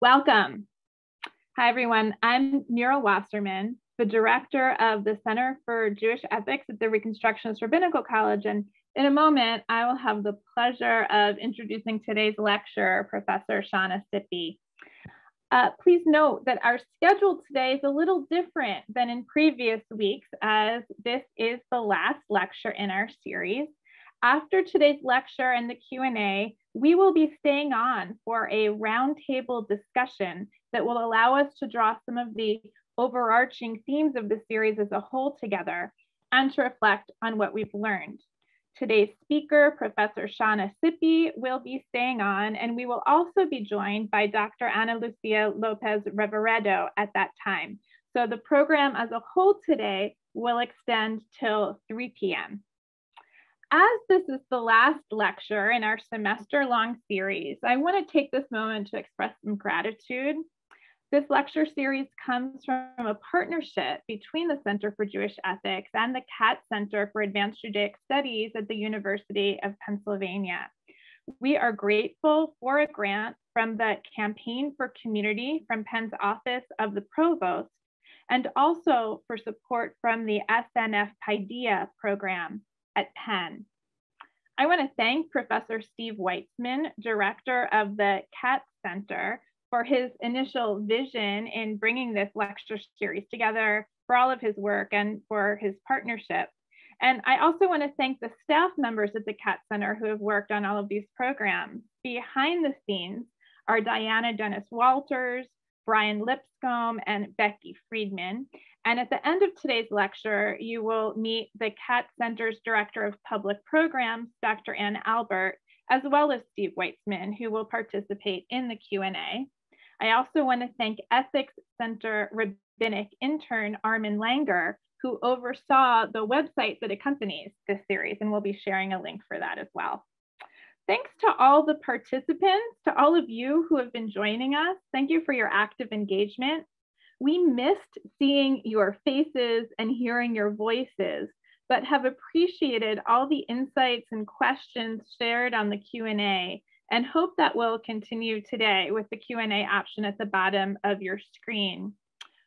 Welcome. Hi, everyone. I'm Mira Wasserman, the director of the Center for Jewish Ethics at the Reconstructionist Rabbinical College. And in a moment, I will have the pleasure of introducing today's lecturer, Professor Shana Sippy. Uh, please note that our schedule today is a little different than in previous weeks, as this is the last lecture in our series. After today's lecture and the Q&A, we will be staying on for a roundtable discussion that will allow us to draw some of the overarching themes of the series as a whole together and to reflect on what we've learned. Today's speaker, Professor Shana Sippy, will be staying on, and we will also be joined by Dr. Ana Lucia Lopez Reveredo at that time. So the program as a whole today will extend till 3 p.m. As this is the last lecture in our semester long series, I want to take this moment to express some gratitude. This lecture series comes from a partnership between the Center for Jewish Ethics and the Katz Center for Advanced Judaic Studies at the University of Pennsylvania. We are grateful for a grant from the Campaign for Community from Penn's Office of the Provost, and also for support from the SNF Paideia program at Penn. I want to thank Professor Steve Weitzman, director of the Katz Center, for his initial vision in bringing this lecture series together, for all of his work, and for his partnership. And I also want to thank the staff members at the Katz Center who have worked on all of these programs. Behind the scenes are Diana Dennis Walters, Brian Lipscomb, and Becky Friedman. And at the end of today's lecture, you will meet the Katz Center's Director of Public Programs, Dr. Anne Albert, as well as Steve Weitzman, who will participate in the Q&A. I also want to thank Ethics Center Rabbinic intern Armin Langer, who oversaw the website that accompanies this series, and we'll be sharing a link for that as well. Thanks to all the participants, to all of you who have been joining us. Thank you for your active engagement. We missed seeing your faces and hearing your voices, but have appreciated all the insights and questions shared on the Q&A and hope that will continue today with the Q&A option at the bottom of your screen.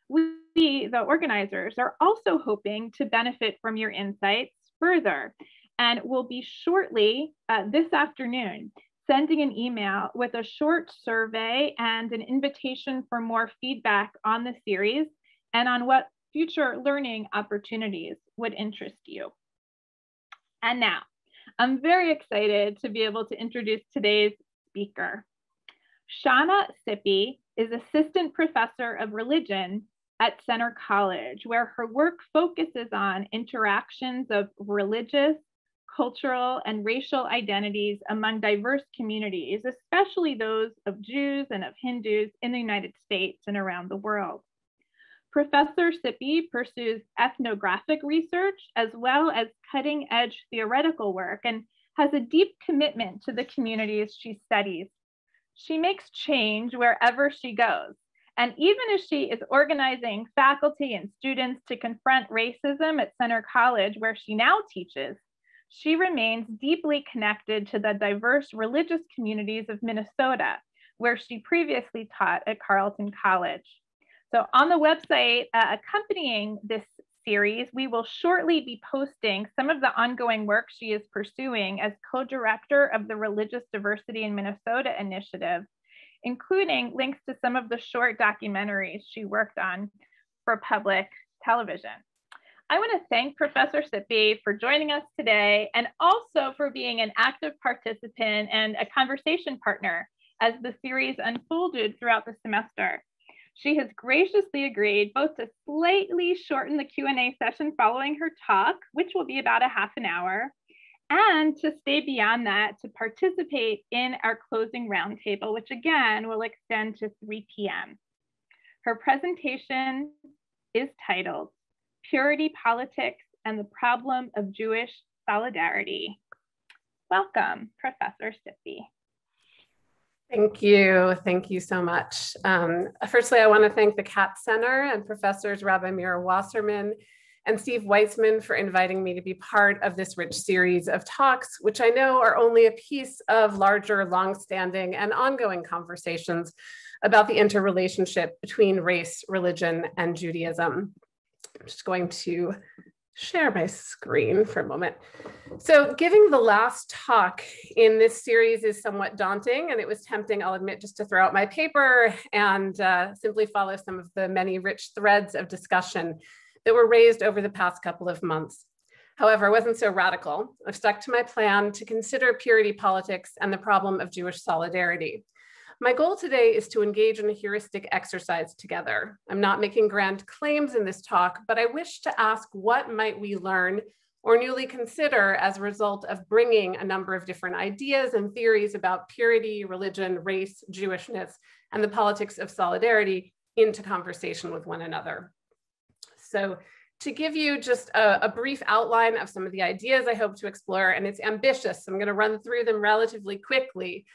We, the organizers, are also hoping to benefit from your insights further and will be shortly uh, this afternoon sending an email with a short survey and an invitation for more feedback on the series and on what future learning opportunities would interest you. And now, I'm very excited to be able to introduce today's speaker. Shana Sippy is Assistant Professor of Religion at Centre College, where her work focuses on interactions of religious, cultural, and racial identities among diverse communities, especially those of Jews and of Hindus in the United States and around the world. Professor Sippy pursues ethnographic research as well as cutting edge theoretical work and has a deep commitment to the communities she studies. She makes change wherever she goes. And even as she is organizing faculty and students to confront racism at Centre College, where she now teaches, she remains deeply connected to the diverse religious communities of Minnesota, where she previously taught at Carleton College. So on the website uh, accompanying this series, we will shortly be posting some of the ongoing work she is pursuing as co-director of the Religious Diversity in Minnesota initiative, including links to some of the short documentaries she worked on for public television. I want to thank Professor Sippy for joining us today and also for being an active participant and a conversation partner as the series unfolded throughout the semester. She has graciously agreed both to slightly shorten the Q&A session following her talk, which will be about a half an hour, and to stay beyond that to participate in our closing roundtable, which again will extend to 3 p.m. Her presentation is titled Purity Politics and the Problem of Jewish Solidarity. Welcome, Professor Sippy. Thank you. Thank you so much. Um, firstly, I want to thank the Katz Center and professors Rabbi Mira Wasserman and Steve Weitzman for inviting me to be part of this rich series of talks, which I know are only a piece of larger, longstanding, and ongoing conversations about the interrelationship between race, religion, and Judaism. I'm just going to share my screen for a moment. So giving the last talk in this series is somewhat daunting and it was tempting, I'll admit, just to throw out my paper and uh, simply follow some of the many rich threads of discussion that were raised over the past couple of months. However, I wasn't so radical. I've stuck to my plan to consider purity politics and the problem of Jewish solidarity. My goal today is to engage in a heuristic exercise together. I'm not making grand claims in this talk, but I wish to ask what might we learn or newly consider as a result of bringing a number of different ideas and theories about purity, religion, race, Jewishness, and the politics of solidarity into conversation with one another. So to give you just a, a, brief outline of some of the ideas I hope to explore, and it's ambitious, so I'm gonna run through them relatively quickly.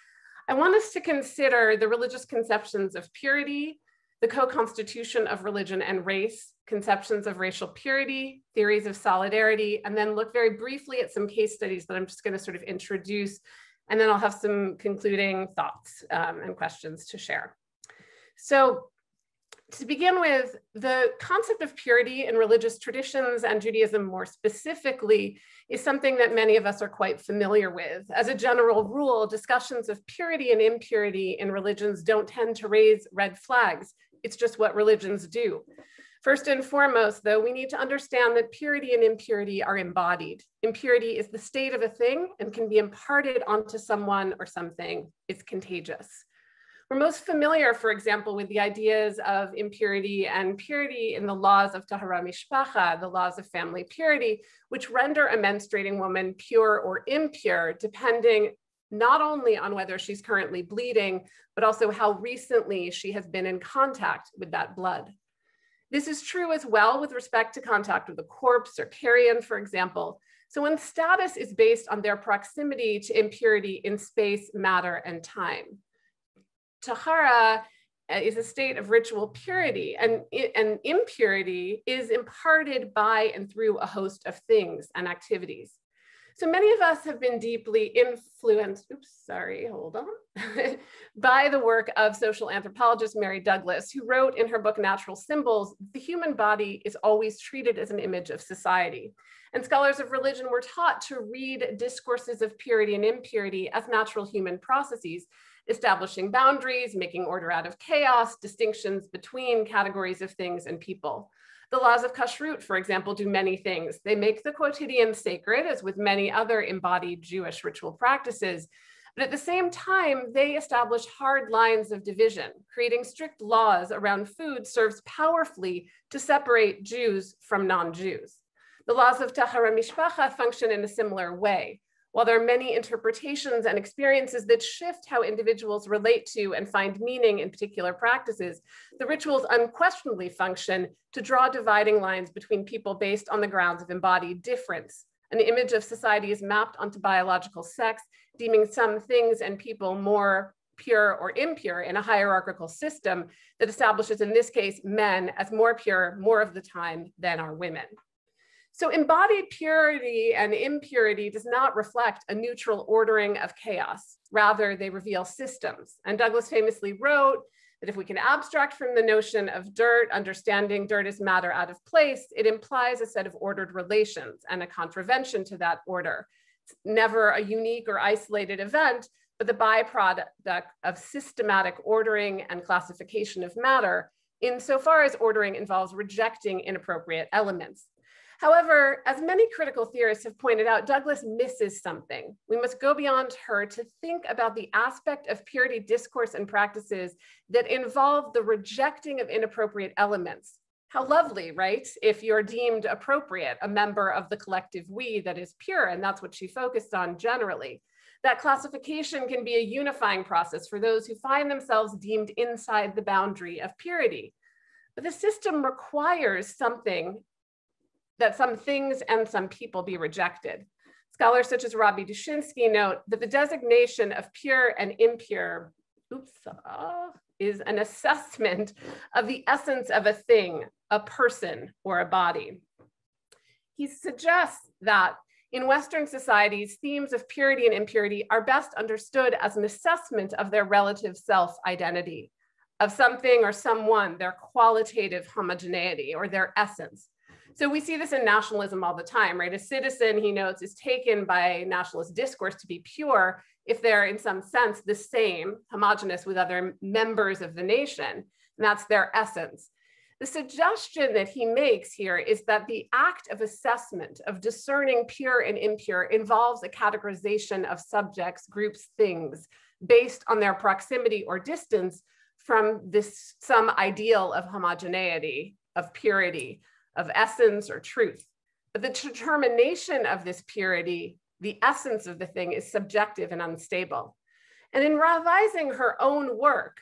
I want us to consider the religious conceptions of purity, the co-constitution of religion and race, conceptions of racial purity, theories of solidarity, and then look very briefly at some case studies that I'm just gonna sort of introduce, and then I'll have some concluding thoughts um, and questions to share. So to begin with, the concept of purity in religious traditions and Judaism more specifically is something that many of us are quite familiar with. As a general rule, discussions of purity and impurity in religions don't tend to raise red flags. It's just what religions do. First and foremost, though, we need to understand that purity and impurity are embodied. Impurity is the state of a thing and can be imparted onto someone or something. It's contagious. We're most familiar, for example, with the ideas of impurity and purity in the laws of Tahara Mishpacha, the laws of family purity, which render a menstruating woman pure or impure, depending not only on whether she's currently bleeding, but also how recently she has been in contact with that blood. This is true as well with respect to contact with a corpse or carrion, for example. So when status is based on their proximity to impurity in space, matter, and time tahara uh, is a state of ritual purity and, and impurity is imparted by and through a host of things and activities. So many of us have been deeply influenced, oops, sorry, hold on, by the work of social anthropologist Mary Douglas, who wrote in her book, Natural Symbols, the human body is always treated as an image of society. And scholars of religion were taught to read discourses of purity and impurity as natural human processes establishing boundaries, making order out of chaos, distinctions between categories of things and people. The laws of kashrut, for example, do many things. They make the quotidian sacred, as with many other embodied Jewish ritual practices, but at the same time, they establish hard lines of division. Creating strict laws around food serves powerfully to separate Jews from non-Jews. The laws of Tahara Mishpacha function in a similar way. While there are many interpretations and experiences that shift how individuals relate to and find meaning in particular practices, the rituals unquestionably function to draw dividing lines between people based on the grounds of embodied difference. An image of society is mapped onto biological sex, deeming some things and people more pure or impure in a hierarchical system that establishes, in this case, men as more pure more of the time than are women. So embodied purity and impurity does not reflect a neutral ordering of chaos. Rather, they reveal systems. And Douglas famously wrote that if we can abstract from the notion of dirt, understanding dirt is matter out of place, it implies a set of ordered relations and a contravention to that order. It's never a unique or isolated event, but the byproduct of systematic ordering and classification of matter, insofar as ordering involves rejecting inappropriate elements. However, as many critical theorists have pointed out, Douglas misses something. We must go beyond her to think about the aspect of purity discourse and practices that involve the rejecting of inappropriate elements. How lovely, right? If you're deemed appropriate, a member of the collective we that is pure, and that's what she focused on generally. That classification can be a unifying process for those who find themselves deemed inside the boundary of purity. But the system requires something that some things and some people be rejected. Scholars such as Robbie Duschinsky note that the designation of pure and impure, oops, uh, is an assessment of the essence of a thing, a person, or a body. He suggests that in Western societies, themes of purity and impurity are best understood as an assessment of their relative self identity, of something or someone, their qualitative homogeneity or their essence. So we see this in nationalism all the time, right? A citizen, he notes, is taken by nationalist discourse to be pure if they're in some sense the same, homogenous with other members of the nation. And that's their essence. The suggestion that he makes here is that the act of assessment, of discerning pure and impure, involves a categorization of subjects, groups, things, based on their proximity or distance from this some ideal of homogeneity, of purity, of essence or truth. But the determination of this purity, the essence of the thing, is subjective and unstable. And in revising her own work,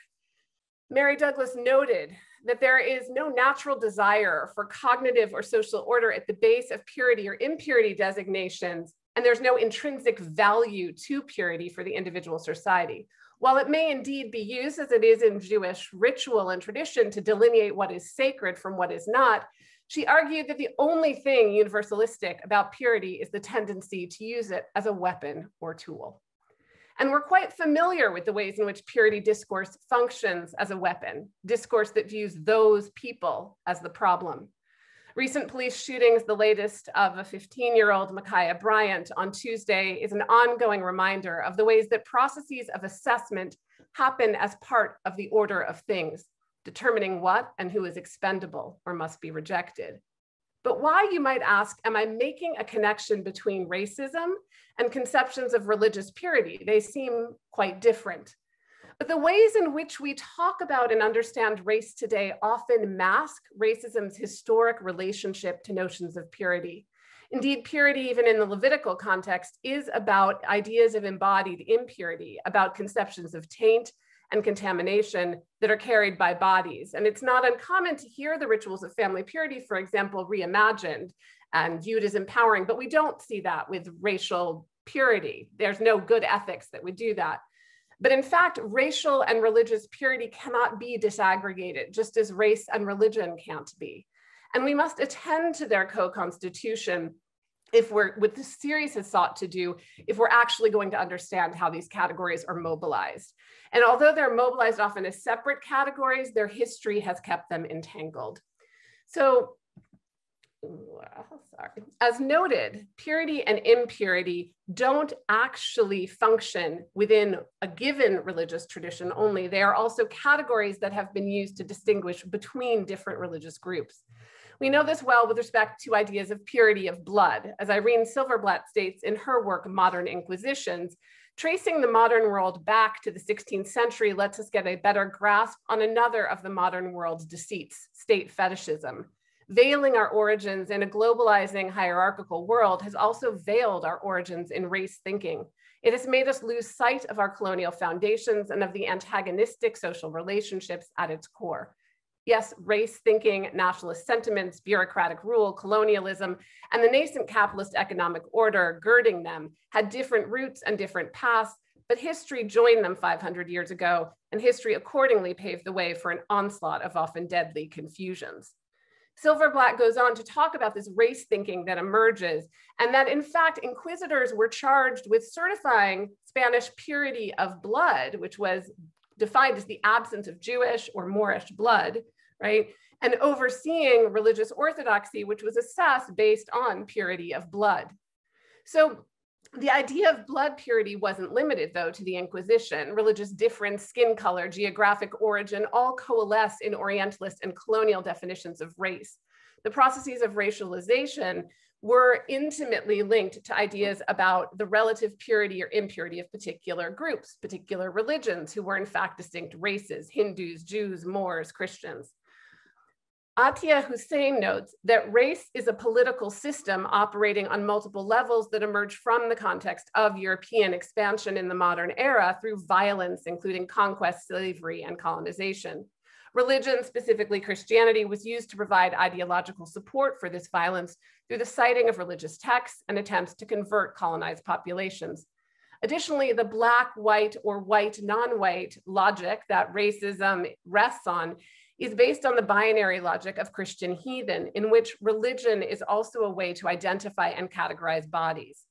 Mary Douglas noted that there is no natural desire for cognitive or social order at the base of purity or impurity designations, and there's no intrinsic value to purity for the individual society. While it may indeed be used as it is in Jewish ritual and tradition to delineate what is sacred from what is not, she argued that the only thing universalistic about purity is the tendency to use it as a weapon or tool. And we're quite familiar with the ways in which purity discourse functions as a weapon, discourse that views those people as the problem. Recent police shootings, the latest of a 15 year old Ma'Khia Bryant on Tuesday, is an ongoing reminder of the ways that processes of assessment happen as part of the order of things determining what and who is expendable or must be rejected. But why, you might ask, am I making a connection between racism and conceptions of religious purity? They seem quite different. But the ways in which we talk about and understand race today often mask racism's historic relationship to notions of purity. Indeed, purity, even in the Levitical context, is about ideas of embodied impurity, about conceptions of taint and contamination that are carried by bodies. And it's not uncommon to hear the rituals of family purity, for example, reimagined and viewed as empowering, but we don't see that with racial purity. There's no good ethics that would do that. But in fact, racial and religious purity cannot be disaggregated, just as race and religion can't be. And we must attend to their co-constitution if we're, what the series has sought to do, if we're actually going to understand how these categories are mobilized. And although they're mobilized often as separate categories, their history has kept them entangled. So, sorry. As noted, purity and impurity don't actually function within a given religious tradition only. They are also categories that have been used to distinguish between different religious groups. We know this well with respect to ideas of purity of blood. As Irene Silverblatt states in her work, Modern Inquisitions, tracing the modern world back to the 16th century lets us get a better grasp on another of the modern world's deceits, state fetishism. Veiling our origins in a globalizing hierarchical world has also veiled our origins in race thinking. It has made us lose sight of our colonial foundations and of the antagonistic social relationships at its core. Yes, race thinking, nationalist sentiments, bureaucratic rule, colonialism, and the nascent capitalist economic order girding them had different roots and different paths, but history joined them 500 years ago, and history accordingly paved the way for an onslaught of often deadly confusions. Silverblatt goes on to talk about this race thinking that emerges, and that in fact, inquisitors were charged with certifying Spanish purity of blood, which was defined as the absence of Jewish or Moorish blood, right? And overseeing religious orthodoxy, which was assessed based on purity of blood. So the idea of blood purity wasn't limited, though, to the Inquisition. Religious difference, skin color, geographic origin all coalesce in Orientalist and colonial definitions of race. The processes of racialization were intimately linked to ideas about the relative purity or impurity of particular groups, particular religions, who were in fact distinct races Hindus, Jews, Moors, Christians. Atiya Husain notes that race is a political system operating on multiple levels that emerge from the context of European expansion in the modern era through violence, including conquest, slavery, and colonization. Religion, specifically Christianity, was used to provide ideological support for this violence through the citing of religious texts and attempts to convert colonized populations. Additionally, the black, white, or white, non-white logic that racism rests on is based on the binary logic of Christian heathen, in which religion is also a way to identify and categorize bodies.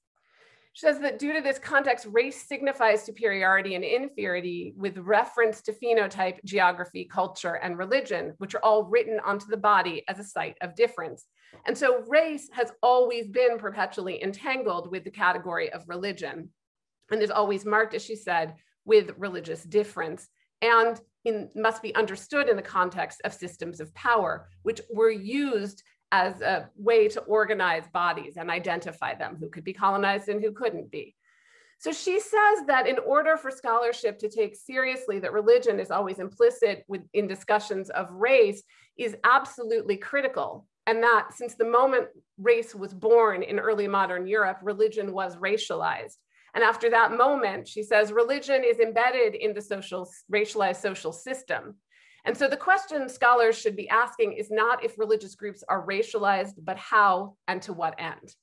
She says that due to this context, race signifies superiority and inferiority with reference to phenotype, geography, culture, and religion, which are all written onto the body as a site of difference. And so race has always been perpetually entangled with the category of religion and is always marked, as she said, with religious difference and in, must be understood in the context of systems of power, which were used as a way to organize bodies and identify them, who could be colonized and who couldn't be. So she says that in order for scholarship to take seriously that religion is always implicit with, in discussions of race is absolutely critical. And that since the moment race was born in early modern Europe, religion was racialized. And after that moment, she says religion is embedded in the social, racialized social system. And so the question scholars should be asking is not if religious groups are racialized, but how and to what end.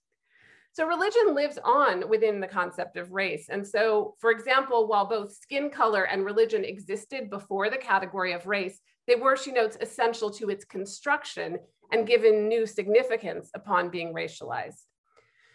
So religion lives on within the concept of race. And so, for example, while both skin color and religion existed before the category of race, they were, she notes, essential to its construction and given new significance upon being racialized.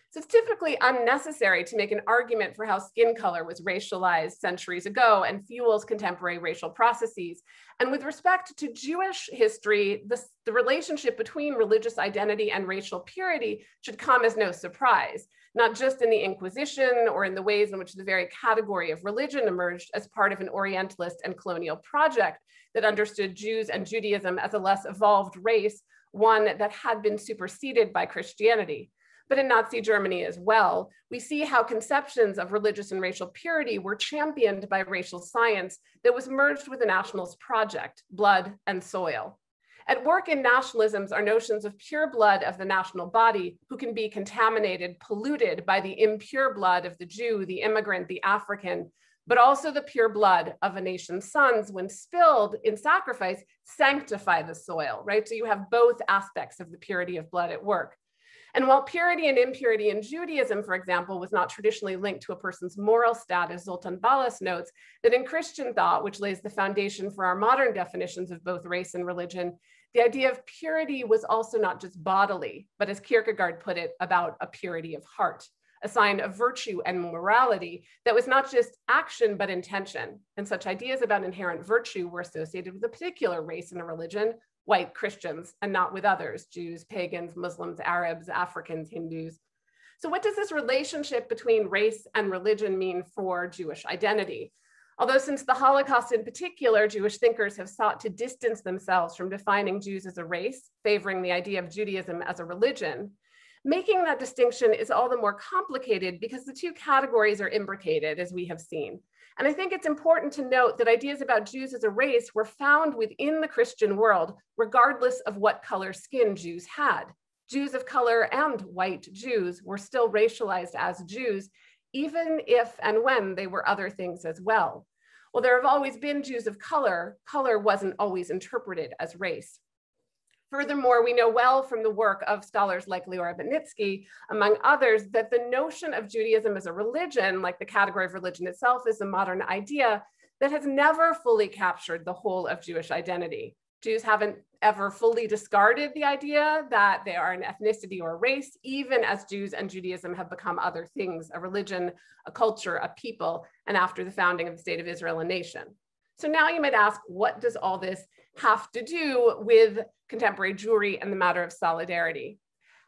So it's typically unnecessary to make an argument for how skin color was racialized centuries ago and fuels contemporary racial processes. And with respect to Jewish history, the relationship between religious identity and racial purity should come as no surprise, not just in the Inquisition or in the ways in which the very category of religion emerged as part of an Orientalist and colonial project that understood Jews and Judaism as a less evolved race, one that had been superseded by Christianity but in Nazi Germany as well, we see how conceptions of religious and racial purity were championed by racial science that was merged with the nationalist project, blood and soil. At work in nationalisms are notions of pure blood of the national body who can be contaminated, polluted by the impure blood of the Jew, the immigrant, the African, but also the pure blood of a nation's sons when spilled in sacrifice sanctify the soil, right? So you have both aspects of the purity of blood at work. And while purity and impurity in Judaism, for example, was not traditionally linked to a person's moral status, Zoltan Balas notes that in Christian thought, which lays the foundation for our modern definitions of both race and religion, the idea of purity was also not just bodily, but as Kierkegaard put it, about a purity of heart, a sign of virtue and morality that was not just action, but intention. And such ideas about inherent virtue were associated with a particular race and a religion, white Christians and not with others, Jews, pagans, Muslims, Arabs, Africans, Hindus. So what does this relationship between race and religion mean for Jewish identity? Although since the Holocaust in particular, Jewish thinkers have sought to distance themselves from defining Jews as a race, favoring the idea of Judaism as a religion, making that distinction is all the more complicated because the two categories are imbricated, as we have seen. And I think it's important to note that ideas about Jews as a race were found within the Christian world, regardless of what color skin Jews had. Jews of color and white Jews were still racialized as Jews, even if and when they were other things as well. Well, there have always been Jews of color, color wasn't always interpreted as race. Furthermore, we know well from the work of scholars like Leora Batnitzky, among others, that the notion of Judaism as a religion, like the category of religion itself, is a modern idea that has never fully captured the whole of Jewish identity. Jews haven't ever fully discarded the idea that they are an ethnicity or race, even as Jews and Judaism have become other things, a religion, a culture, a people, and after the founding of the state of Israel, a nation. So now you might ask, what does all this have to do with contemporary Jewry and the matter of solidarity?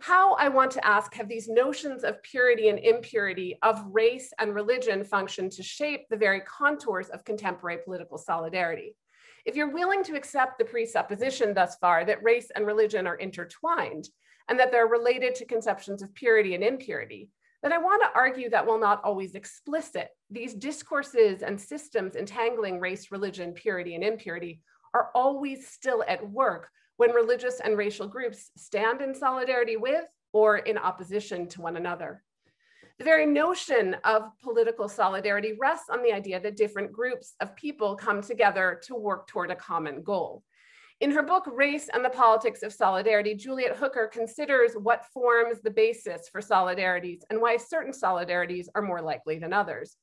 How, I want to ask, have these notions of purity and impurity, of race and religion functioned to shape the very contours of contemporary political solidarity? If you're willing to accept the presupposition thus far that race and religion are intertwined and that they're related to conceptions of purity and impurity, then I want to argue that while not always explicit, these discourses and systems entangling race, religion, purity, and impurity are always still at work when religious and racial groups stand in solidarity with or in opposition to one another. The very notion of political solidarity rests on the idea that different groups of people come together to work toward a common goal. In her book, Race and the Politics of Solidarity, Juliet Hooker considers what forms the basis for solidarities and why certain solidarities are more likely than others.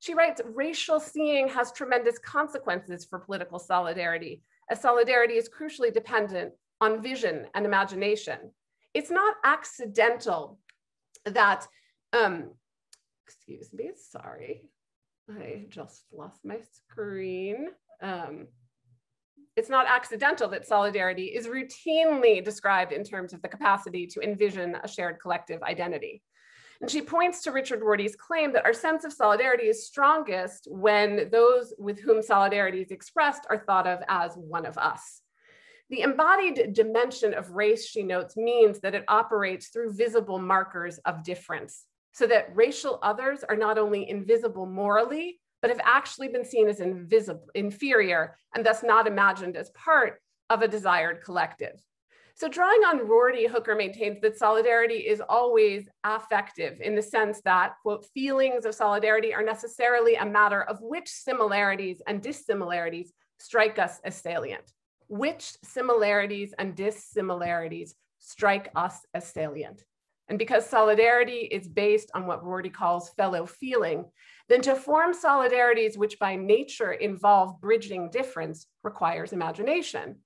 She writes, racial seeing has tremendous consequences for political solidarity, as solidarity is crucially dependent on vision and imagination. It's not accidental that um, excuse me, sorry. I just lost my screen. Um, it's not accidental that solidarity is routinely described in terms of the capacity to envision a shared collective identity. And she points to Richard Rorty's claim that our sense of solidarity is strongest when those with whom solidarity is expressed are thought of as one of us. The embodied dimension of race, she notes, means that it operates through visible markers of difference, so that racial others are not only invisible morally, but have actually been seen as invisible, inferior, and thus not imagined as part of a desired collective. So drawing on Rorty, Hooker maintains that solidarity is always affective in the sense that, quote, feelings of solidarity are necessarily a matter of which similarities and dissimilarities strike us as salient. Which similarities and dissimilarities strike us as salient. And because solidarity is based on what Rorty calls fellow feeling, then to form solidarities which by nature involve bridging difference requires imagination.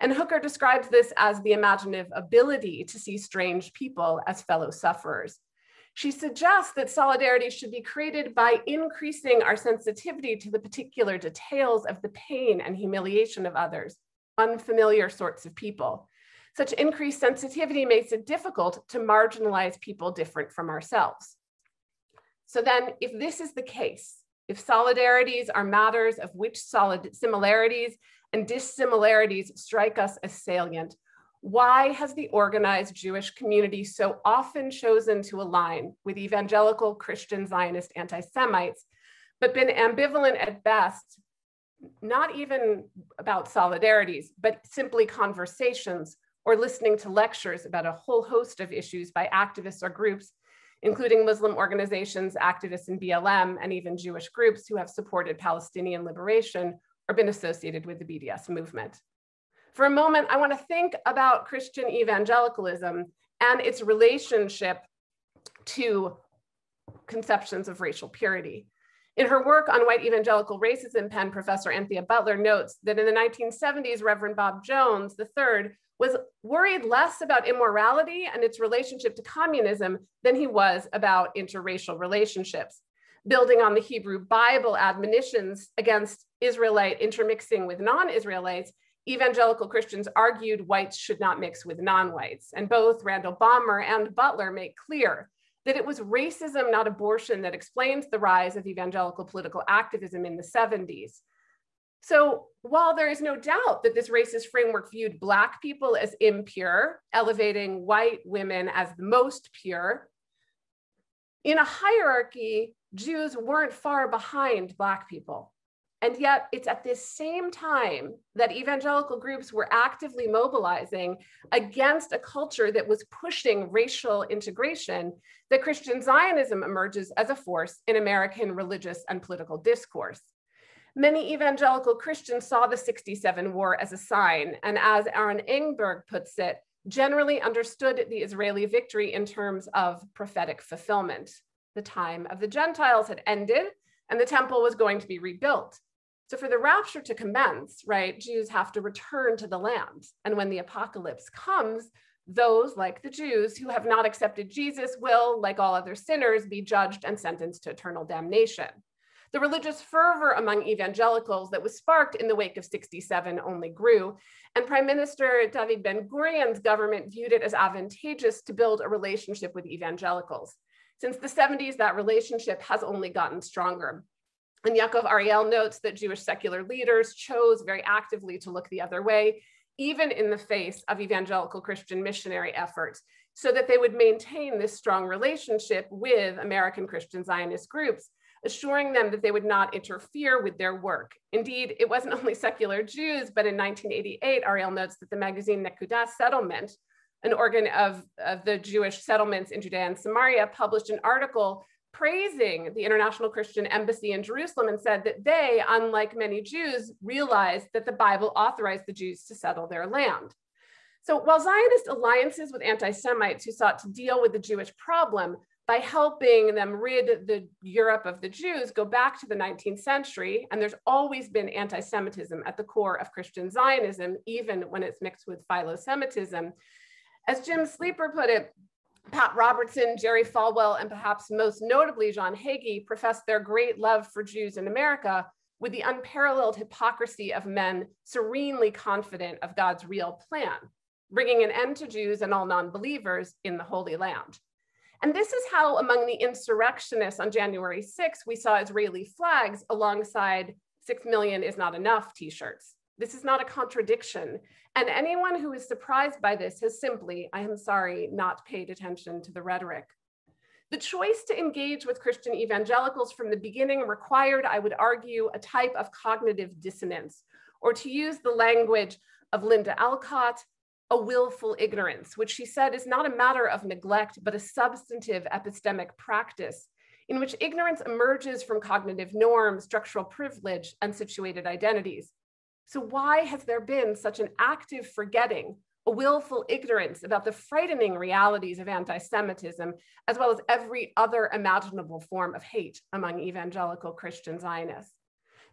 And Hooker describes this as the imaginative ability to see strange people as fellow sufferers. She suggests that solidarity should be created by increasing our sensitivity to the particular details of the pain and humiliation of others, unfamiliar sorts of people. Such increased sensitivity makes it difficult to marginalize people different from ourselves. So then if this is the case, if solidarities are matters of which solid similarities and dissimilarities strike us as salient, why has the organized Jewish community so often chosen to align with evangelical Christian Zionist anti-Semites, but been ambivalent at best, not even about solidarities, but simply conversations or listening to lectures about a whole host of issues by activists or groups, including Muslim organizations, activists in BLM, and even Jewish groups who have supported Palestinian liberation or been associated with the BDS movement. For a moment, I want to think about Christian evangelicalism and its relationship to conceptions of racial purity. In her work on white evangelical racism, Penn professor Anthea Butler notes that in the 1970s, Reverend Bob Jones III was worried less about immorality and its relationship to communism than he was about interracial relationships. Building on the Hebrew Bible admonitions against Israelite intermixing with non Israelites, evangelical Christians argued whites should not mix with non whites. And both Randall Balmer and Butler make clear that it was racism, not abortion, that explains the rise of evangelical political activism in the 70s. So while there is no doubt that this racist framework viewed Black people as impure, elevating white women as the most pure, in a hierarchy, Jews weren't far behind Black people. And yet, it's at this same time that evangelical groups were actively mobilizing against a culture that was pushing racial integration that Christian Zionism emerges as a force in American religious and political discourse. Many evangelical Christians saw the 67 war as a sign, and as Aron Engberg puts it, generally understood the Israeli victory in terms of prophetic fulfillment. The time of the Gentiles had ended, and the temple was going to be rebuilt. So for the rapture to commence, right, Jews have to return to the land. And when the apocalypse comes, those like the Jews who have not accepted Jesus will, like all other sinners, be judged and sentenced to eternal damnation. The religious fervor among evangelicals that was sparked in the wake of 67 only grew, and Prime Minister David Ben Gurion's government viewed it as advantageous to build a relationship with evangelicals. Since the 70s, that relationship has only gotten stronger. And Yaakov Ariel notes that Jewish secular leaders chose very actively to look the other way, even in the face of evangelical Christian missionary efforts, so that they would maintain this strong relationship with American Christian Zionist groups assuring them that they would not interfere with their work. Indeed, it wasn't only secular Jews, but in 1988, Ariel notes that the magazine Nekuda Settlement, an organ of, of the Jewish settlements in Judea and Samaria, published an article praising the International Christian Embassy in Jerusalem and said that they, unlike many Jews, realized that the Bible authorized the Jews to settle their land. So while Zionist alliances with anti Semites who sought to deal with the Jewish problem by helping them rid the Europe of the Jews go back to the 19th century. And there's always been anti Semitism at the core of Christian Zionism, even when it's mixed with philo Semitism. As Jim Sleeper put it, Pat Robertson, Jerry Falwell, and perhaps most notably John Hagee professed their great love for Jews in America with the unparalleled hypocrisy of men serenely confident of God's real plan, bringing an end to Jews and all non-believers in the Holy Land. And this is how among the insurrectionists on January 6, we saw Israeli flags alongside 6 million is not enough t-shirts. This is not a contradiction. And anyone who is surprised by this has simply, I am sorry, not paid attention to the rhetoric. The choice to engage with Christian evangelicals from the beginning required, I would argue, a type of cognitive dissonance, or to use the language of Linda Alcoff, a willful ignorance, which she said is not a matter of neglect, but a substantive epistemic practice in which ignorance emerges from cognitive norms, structural privilege, and situated identities. So why has there been such an active forgetting, a willful ignorance about the frightening realities of anti-Semitism, as well as every other imaginable form of hate among evangelical Christian Zionists?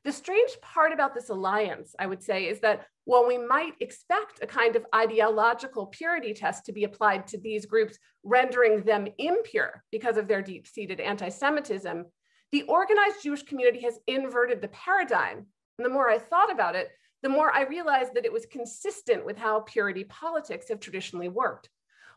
The strange part about this alliance, I would say, is that while we might expect a kind of ideological purity test to be applied to these groups, rendering them impure because of their deep-seated anti-Semitism, the organized Jewish community has inverted the paradigm. And the more I thought about it, the more I realized that it was consistent with how purity politics have traditionally worked.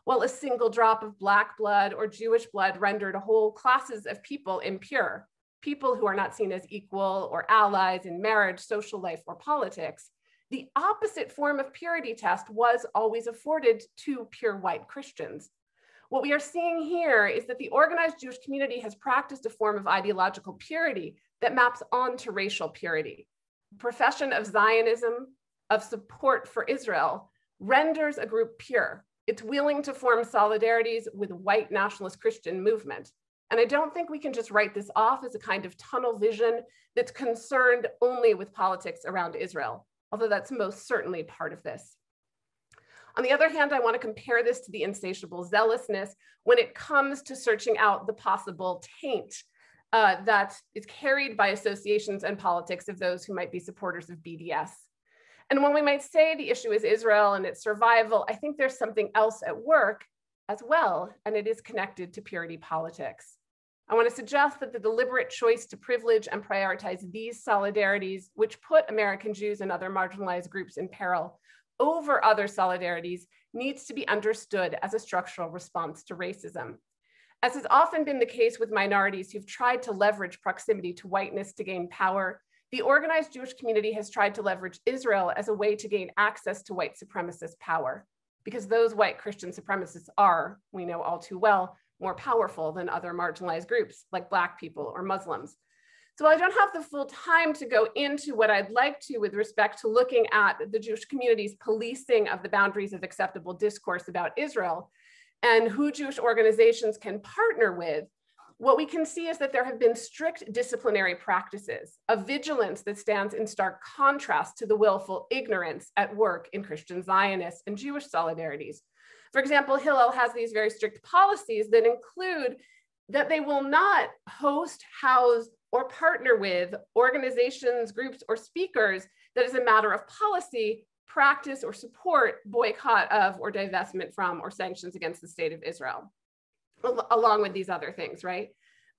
While a single drop of Black blood or Jewish blood rendered whole classes of people impure, people who are not seen as equal or allies in marriage, social life, or politics, the opposite form of purity test was always afforded to pure white Christians. What we are seeing here is that the organized Jewish community has practiced a form of ideological purity that maps onto racial purity. Profession of Zionism, of support for Israel, renders a group pure. It's willing to form solidarities with white nationalist Christian movement. And I don't think we can just write this off as a kind of tunnel vision that's concerned only with politics around Israel, although that's most certainly part of this. On the other hand, I want to compare this to the insatiable zealousness when it comes to searching out the possible taint uh, that is carried by associations and politics of those who might be supporters of BDS. And when we might say the issue is Israel and its survival, I think there's something else at work as well, and it is connected to purity politics. I want to suggest that the deliberate choice to privilege and prioritize these solidarities, which put American Jews and other marginalized groups in peril over other solidarities, needs to be understood as a structural response to racism. As has often been the case with minorities who've tried to leverage proximity to whiteness to gain power, the organized Jewish community has tried to leverage Israel as a way to gain access to white supremacist power, because those white Christian supremacists are, we know all too well, more powerful than other marginalized groups like Black people or Muslims. So I don't have the full time to go into what I'd like to with respect to looking at the Jewish community's policing of the boundaries of acceptable discourse about Israel and who Jewish organizations can partner with, what we can see is that there have been strict disciplinary practices, a vigilance that stands in stark contrast to the willful ignorance at work in Christian Zionists and Jewish solidarities. For example, Hillel has these very strict policies that include that they will not host, house, or partner with organizations, groups, or speakers that is a matter of policy, practice, or support boycott of, or divestment from, or sanctions against the state of Israel, along with these other things, right?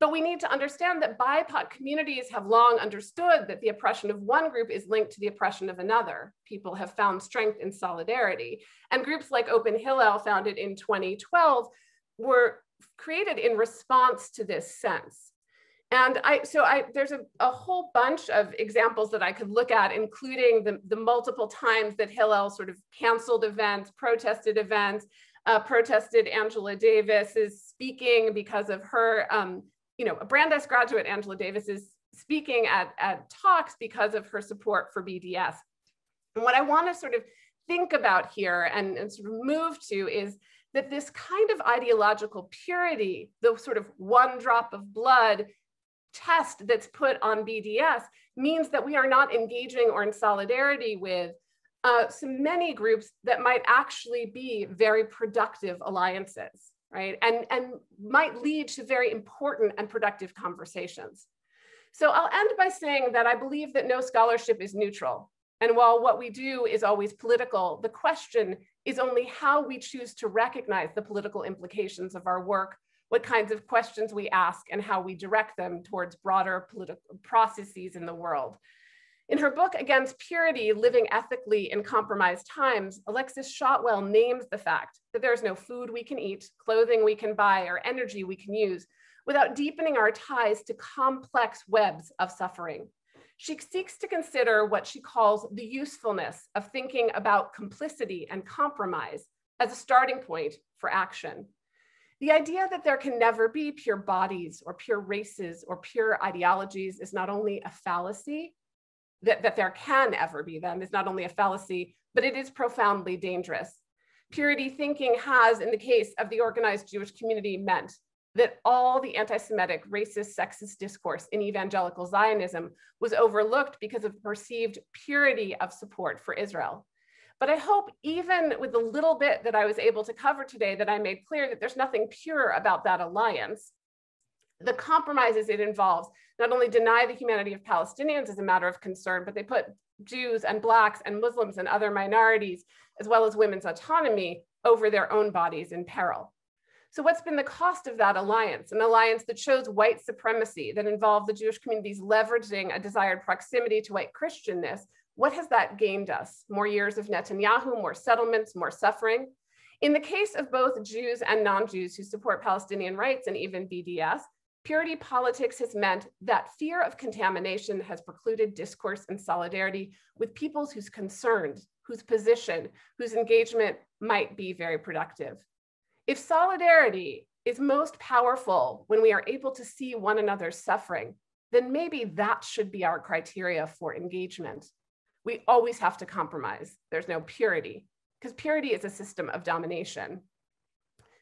But we need to understand that BIPOC communities have long understood that the oppression of one group is linked to the oppression of another. People have found strength in solidarity. And groups like Open Hillel, founded in 2012, were created in response to this sense. And I, so I, there's a, a whole bunch of examples that I could look at, including the, the multiple times that Hillel sort of canceled events, protested events, uh, protested Angela Davis's speaking because of her um, you know, a Brandeis graduate, Angela Davis, is speaking at, at talks because of her support for BDS. And what I want to sort of think about here and, and sort of move to is that this kind of ideological purity, the sort of one drop of blood test that's put on BDS means that we are not engaging or in solidarity with uh, so many groups that might actually be very productive alliances right? And, and might lead to very important and productive conversations. So I'll end by saying that I believe that no scholarship is neutral. And while what we do is always political, the question is only how we choose to recognize the political implications of our work, what kinds of questions we ask, and how we direct them towards broader political processes in the world. In her book, Against Purity, Living Ethically in Compromised Times, Alexis Shotwell names the fact that there's no food we can eat, clothing we can buy, or energy we can use without deepening our ties to complex webs of suffering. She seeks to consider what she calls the usefulness of thinking about complicity and compromise as a starting point for action. The idea that there can never be pure bodies or pure races or pure ideologies is not only a fallacy, that, that there can ever be them is not only a fallacy, but it is profoundly dangerous. Purity thinking has, in the case of the organized Jewish community, meant that all the anti-Semitic, racist, sexist discourse in evangelical Zionism was overlooked because of perceived purity of support for Israel. But I hope even with the little bit that I was able to cover today that I made clear that there's nothing pure about that alliance. The compromises it involves not only deny the humanity of Palestinians as a matter of concern, but they put Jews and Blacks and Muslims and other minorities, as well as women's autonomy, over their own bodies in peril. So what's been the cost of that alliance? An alliance that shows white supremacy, that involved the Jewish communities leveraging a desired proximity to white Christianness. What has that gained us? More years of Netanyahu, more settlements, more suffering? In the case of both Jews and non-Jews who support Palestinian rights and even BDS, purity politics has meant that fear of contamination has precluded discourse and solidarity with peoples whose concerns, whose position, whose engagement might be very productive. If solidarity is most powerful when we are able to see one another's suffering, then maybe that should be our criteria for engagement. We always have to compromise. There's no purity, because purity is a system of domination.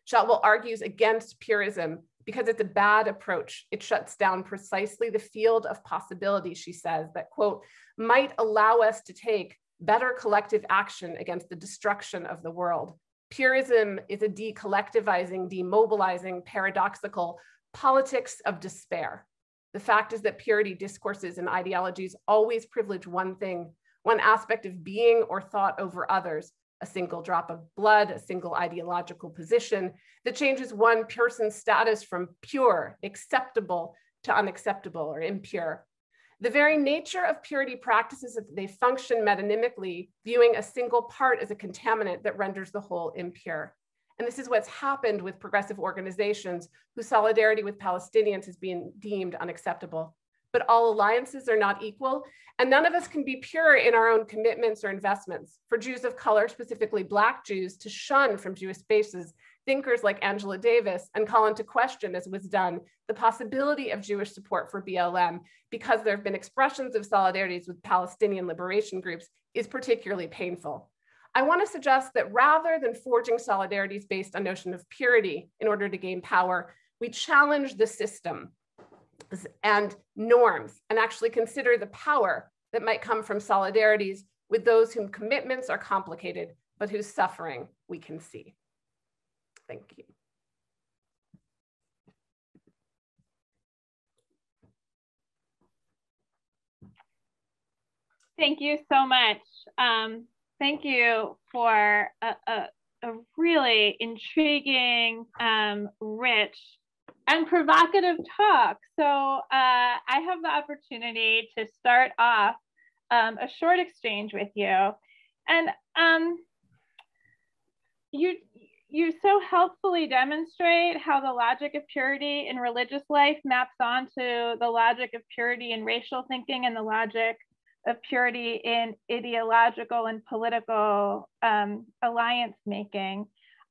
Shotwell argues against purism because it's a bad approach. It shuts down precisely the field of possibility, she says, that, quote, might allow us to take better collective action against the destruction of the world Purism is a decollectivizing, demobilizing, paradoxical politics of despair. The fact is that purity discourses and ideologies always privilege one thing, one aspect of being or thought over others, a single drop of blood, a single ideological position that changes one person's status from pure, acceptable to unacceptable or impure. The very nature of purity practices that they function metonymically, viewing a single part as a contaminant that renders the whole impure. And this is what's happened with progressive organizations whose solidarity with Palestinians has been deemed unacceptable. But all alliances are not equal, and none of us can be pure in our own commitments or investments. For Jews of color, specifically Black Jews, to shun from Jewish spaces thinkers like Angela Davis and call into question, as was done, the possibility of Jewish support for BLM because there have been expressions of solidarities with Palestinian liberation groups is particularly painful. I want to suggest that rather than forging solidarities based on notion of purity in order to gain power, we challenge the system and norms and actually consider the power that might come from solidarities with those whom commitments are complicated, but whose suffering we can see. Thank you. Thank you so much. Um, thank you for a, a, a really intriguing, um, rich, and provocative talk. So uh, I have the opportunity to start off um, a short exchange with you. And um, you, you so helpfully demonstrate how the logic of purity in religious life maps onto the logic of purity in racial thinking and the logic of purity in ideological and political um, alliance making.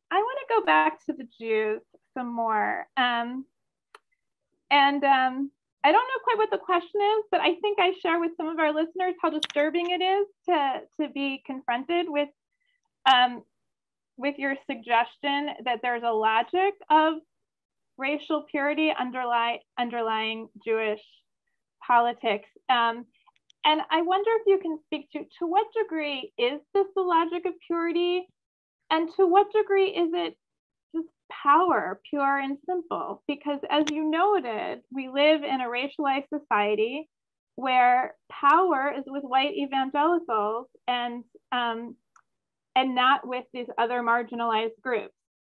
I want to go back to the Jews some more. Um, and um, I don't know quite what the question is, but I think I share with some of our listeners how disturbing it is to, to be confronted with um, with your suggestion that there's a logic of racial purity underlie, underlying Jewish politics. Um, and I wonder if you can speak to to what degree is this the logic of purity, and to what degree is it power, pure and simple? Because as you noted, we live in a racialized society. where power is with white evangelicals and um, and not with these other marginalized groups.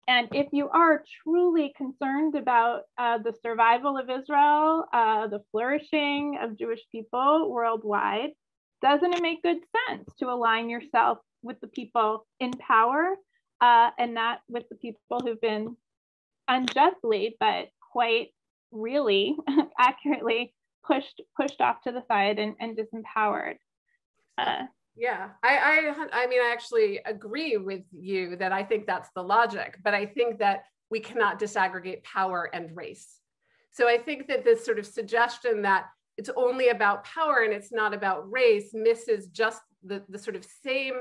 And if you are truly concerned about uh, the survival of Israel, uh, the flourishing of Jewish people worldwide, doesn't it make good sense to align yourself with the people in power uh, and not with the people who've been unjustly, but quite really accurately pushed pushed off to the side and, and disempowered. Uh, yeah, I, I I mean I actually agree with you that I think that's the logic, but I think that we cannot disaggregate power and race. So I think that this sort of suggestion that it's only about power and it's not about race misses just the, the sort of same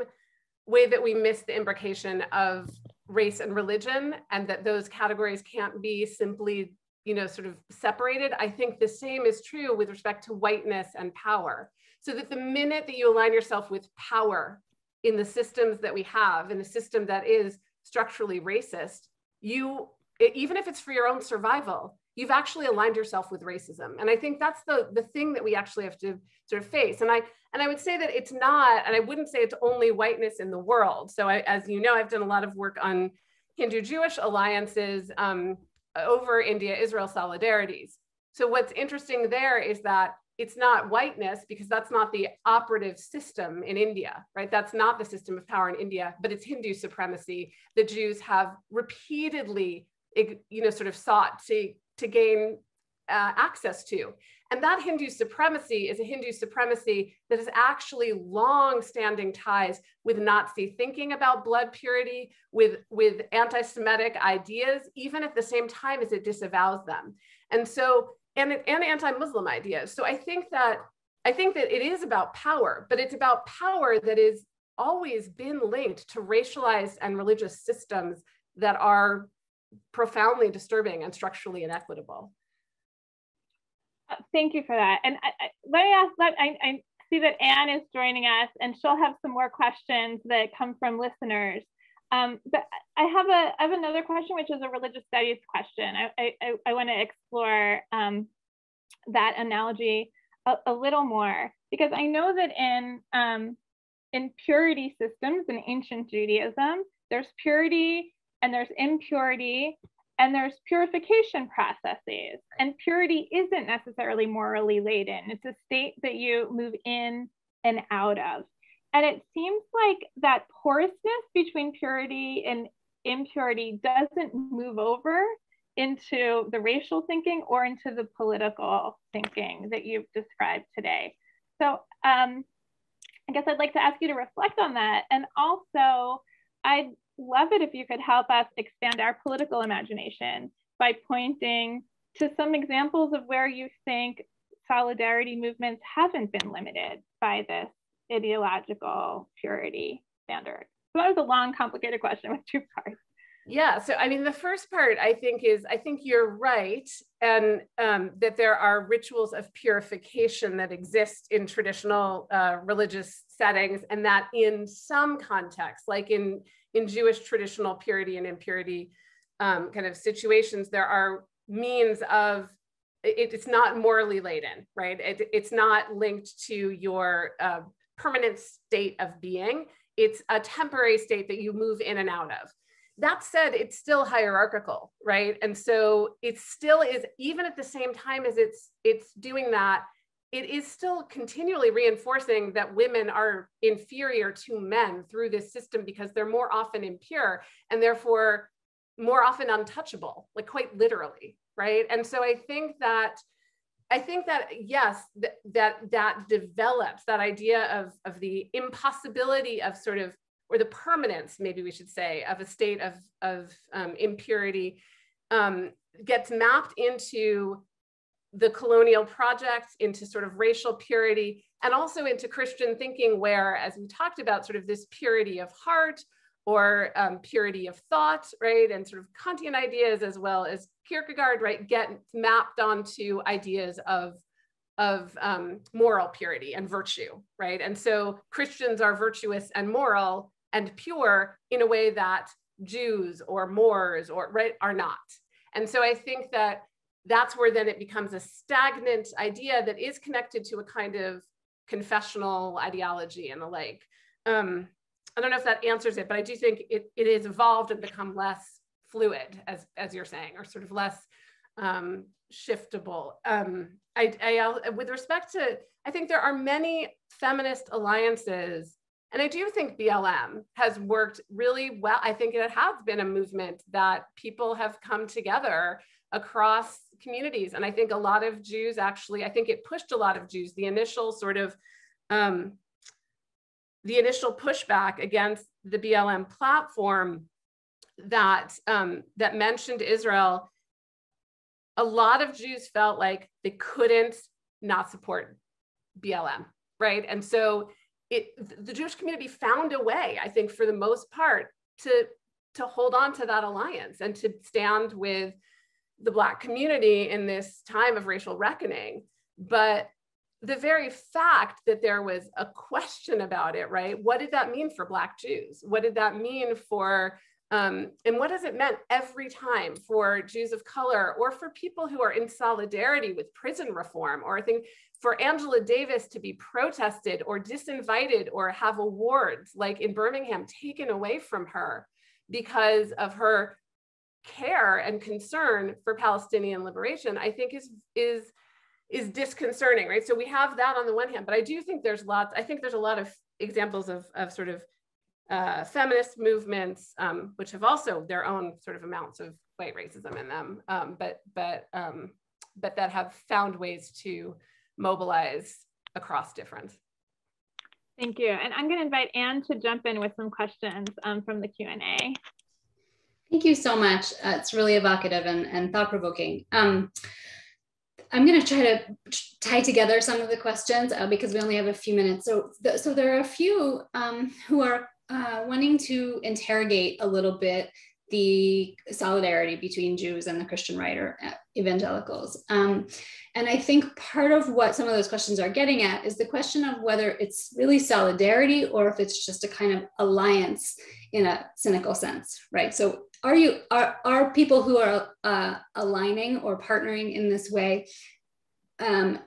way that we miss the imbrication of race and religion and that those categories can't be simply you know sort of separated i think the same is true with respect to whiteness and power. So that the minute that you align yourself with power in the systems that we have in a system that is structurally racist you even if it's for your own survival you've actually aligned yourself with racism and i think that's the the thing that we actually have to sort of face and i and i would say that it's not and i wouldn't say it's only whiteness in the world so I, as you know i've done a lot of work on hindu jewish alliances um, over india israel solidarities so what's interesting there is that it's not whiteness because that's not the operative system in India, right? That's not the system of power in India, but it's Hindu supremacy. The Jews have repeatedly, you know, sort of sought to to gain uh, access to. And that Hindu supremacy is a Hindu supremacy that has actually long-standing ties with Nazi thinking about blood purity, with, with anti-Semitic ideas, even at the same time as it disavows them. And so, and, and anti-Muslim ideas. So I think that I think that it is about power, but it's about power that is always been linked to racialized and religious systems that are profoundly disturbing and structurally inequitable. Uh, thank you for that. And I, I, let me ask, let, I, I see that Anne is joining us and she'll have some more questions that come from listeners. Um, but I have a I have another question, which is a religious studies question. I, I, I want to explore um, that analogy a, a, little more because I know that in um, in purity systems in ancient Judaism, there's purity and there's impurity and there's purification processes. And purity isn't necessarily morally laden, it's a state that you move in and out of. And it seems like that porousness between purity and impurity doesn't move over into the racial thinking or into the political thinking that you've described today. So um, I guess I'd like to ask you to reflect on that. And also, I'd love it if you could help us expand our political imagination by pointing to some examples of where you think solidarity movements haven't been limited by this ideological purity standard. So that was a long, complicated question with two parts. Yeah, so I mean, the first part I think is I think you're right, and um, that there are rituals of purification that exist in traditional uh, religious settings, and that in some contexts, like in in Jewish traditional purity and impurity um, kind of situations, there are means of it, it's not morally laden, right? It, it's not linked to your uh, permanent state of being. It's a temporary state that you move in and out of. That said, it's still hierarchical, right? And so it still is, even at the same time as it's it's doing that, it is still continually reinforcing that women are inferior to men through this system because they're more often impure and therefore more often untouchable, like quite literally, right? And so I think that I think that yes, th- that that develops that idea of of the impossibility of sort of or the permanence, maybe we should say, of a state of of um, impurity um, gets mapped into the colonial project into sort of racial purity and also into Christian thinking, where, as we talked about, sort of this purity of heart or um, purity of thought, right? And sort of Kantian ideas as well as Kierkegaard, right, get mapped onto ideas of, of um, moral purity and virtue, right? And so Christians are virtuous and moral and pure in a way that Jews or Moors or right are not. And so I think that that's where then it becomes a stagnant idea that is connected to a kind of confessional ideology and the like. Um, I don't know if that answers it, but I do think it, it is evolved and become less fluid, as, as you're saying, or sort of less um, shiftable. Um, I, I, with respect to, I think there are many feminist alliances, and I do think BLM has worked really well. I think it has been a movement that people have come together across communities. And I think a lot of Jews actually, I think it pushed a lot of Jews. The initial sort of, um, the initial pushback against the BLM platform that um, that mentioned Israel, a lot of Jews felt like they couldn't not support BLM, right? And so it the Jewish community found a way, I think, for the most part, to to hold on to that alliance and to stand with the Black community in this time of racial reckoning. But the very fact that there was a question about it, right? What did that mean for Black Jews? What did that mean for, um, and what has it meant every time for Jews of color or for people who are in solidarity with prison reform or I think for Angela Davis to be protested or disinvited or have awards like in Birmingham taken away from her because of her care and concern for Palestinian liberation, I think is is is disconcerting, right? So we have that on the one hand, but I do think there's lots. I think there's a lot of examples of of sort of uh, feminist movements, um, which have also their own sort of amounts of white racism in them, um, but but um, but that have found ways to mobilize across difference. Thank you. And I'm going to invite Anne to jump in with some questions um, from the Q&A. Thank you so much. Uh, it's really evocative and, and thought provoking. Um, I'm going to try to tie together some of the questions uh, because we only have a few minutes. So, th so there are a few um, who are uh, wanting to interrogate a little bit the solidarity between Jews and the Christian writer uh, evangelicals. Um, and I think part of what some of those questions are getting at is the question of whether it's really solidarity or if it's just a kind of alliance in a cynical sense, right? So are you are are people who are uh, aligning or partnering in this way um,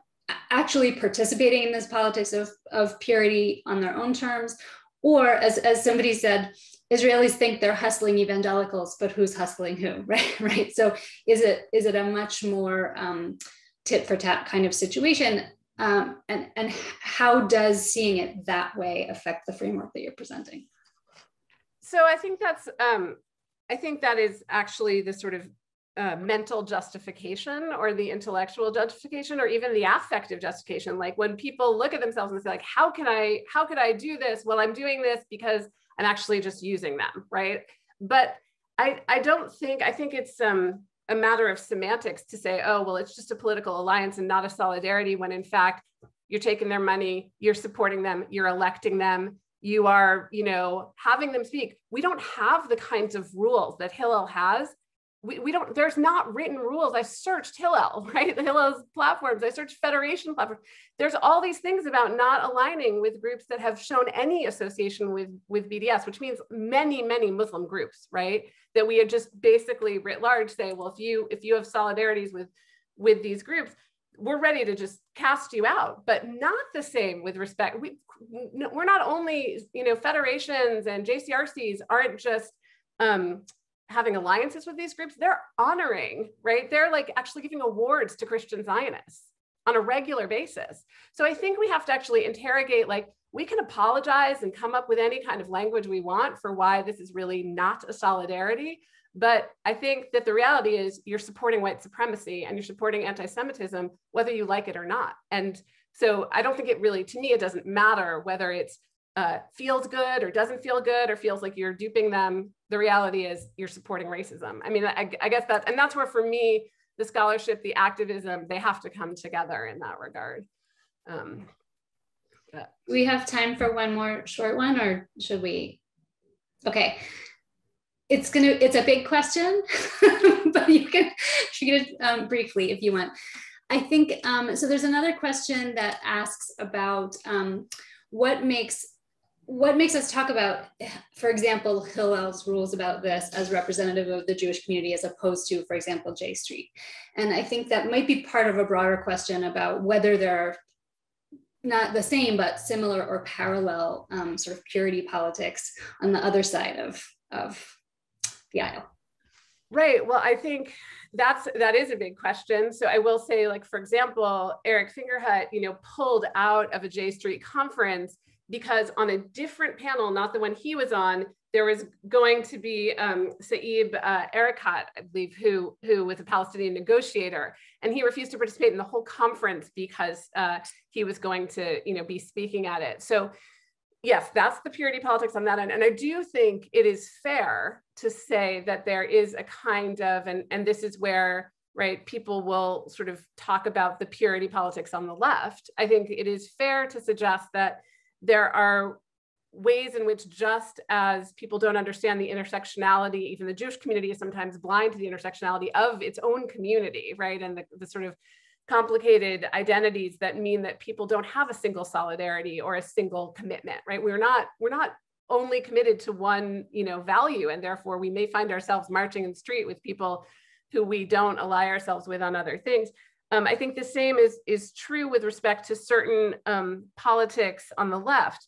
actually participating in this politics of, of purity on their own terms or as, as somebody said israelis think they're hustling evangelicals but who's hustling who right? Right. So is it is it a much more um, tit for tat kind of situation? Um, and and how does seeing it that way affect the framework that you're presenting? So i think that's um, I think that is actually the sort of uh, mental justification or the intellectual justification or even the affective justification like when people look at themselves and say like how can i how could i do this well i'm doing this because i'm actually just using them right but i i don't think i think it's um a matter of semantics to say oh well it's just a political alliance and not a solidarity when in fact you're taking their money you're supporting them you're electing them you are, you know, having them speak. We don't have the kinds of rules that Hillel has. We, we don't, there's not written rules. I searched Hillel, right? Hillel's platforms. I searched Federation platforms. There's all these things about not aligning with groups that have shown any association with, with BDS, which means many, many Muslim groups, right? That we had just basically writ large say, well, if you if you have solidarities with with these groups, we're ready to just cast you out but not the same with respect we we're not only you know federations and jcrcs aren't just um, having alliances with these groups they're honoring right they're like actually giving awards to christian zionists on a regular basis so i think we have to actually interrogate like we can apologize and come up with any kind of language we want for why this is really not a solidarity but I think that the reality is you're supporting white supremacy and you're supporting anti Semitism, whether you like it or not. And so I don't think it really, to me, it doesn't matter whether it's uh, feels good or doesn't feel good or feels like you're duping them. The reality is you're supporting racism. I mean, I, I guess that, and that's where for me, the scholarship, the activism, they have to come together in that regard. Um. We have time for one more short one, or should we? Okay it's gonna it's a big question but you can treat it um, briefly if you want i think um, so there's another question that asks about um, what makes what makes us talk about, for example, Hillel's rules about this as representative of the Jewish community as opposed to, for example, J Street? And I think that might be part of a broader question about whether there are not the same, but similar or parallel um, sort of purity politics on the other side of, of the aisle. Right. Well, I think that's that is a big question. So I will say, like for example, Eric Fingerhut, you know, pulled out of a J Street conference because on a different panel, not the one he was on, there was going to be um, Saeb uh, Erekat, I believe, who, who was a Palestinian negotiator, and he refused to participate in the whole conference because uh, he was going to, you know, be speaking at it. So yes, that's the purity politics on that end. And I do think it is fair to say that there is a kind of, and, and this is where, right, people will sort of talk about the purity politics on the left. I think it is fair to suggest that there are ways in which just as people don't understand the intersectionality, even the Jewish community is sometimes blind to the intersectionality of its own community, right? And the, the sort of complicated identities that mean that people don't have a single solidarity or a single commitment, right? We're not, we're not only committed to one, you know, value, and therefore we may find ourselves marching in the street with people who we don't ally ourselves with on other things. Um, I think the same is, is true with respect to certain um, politics on the left,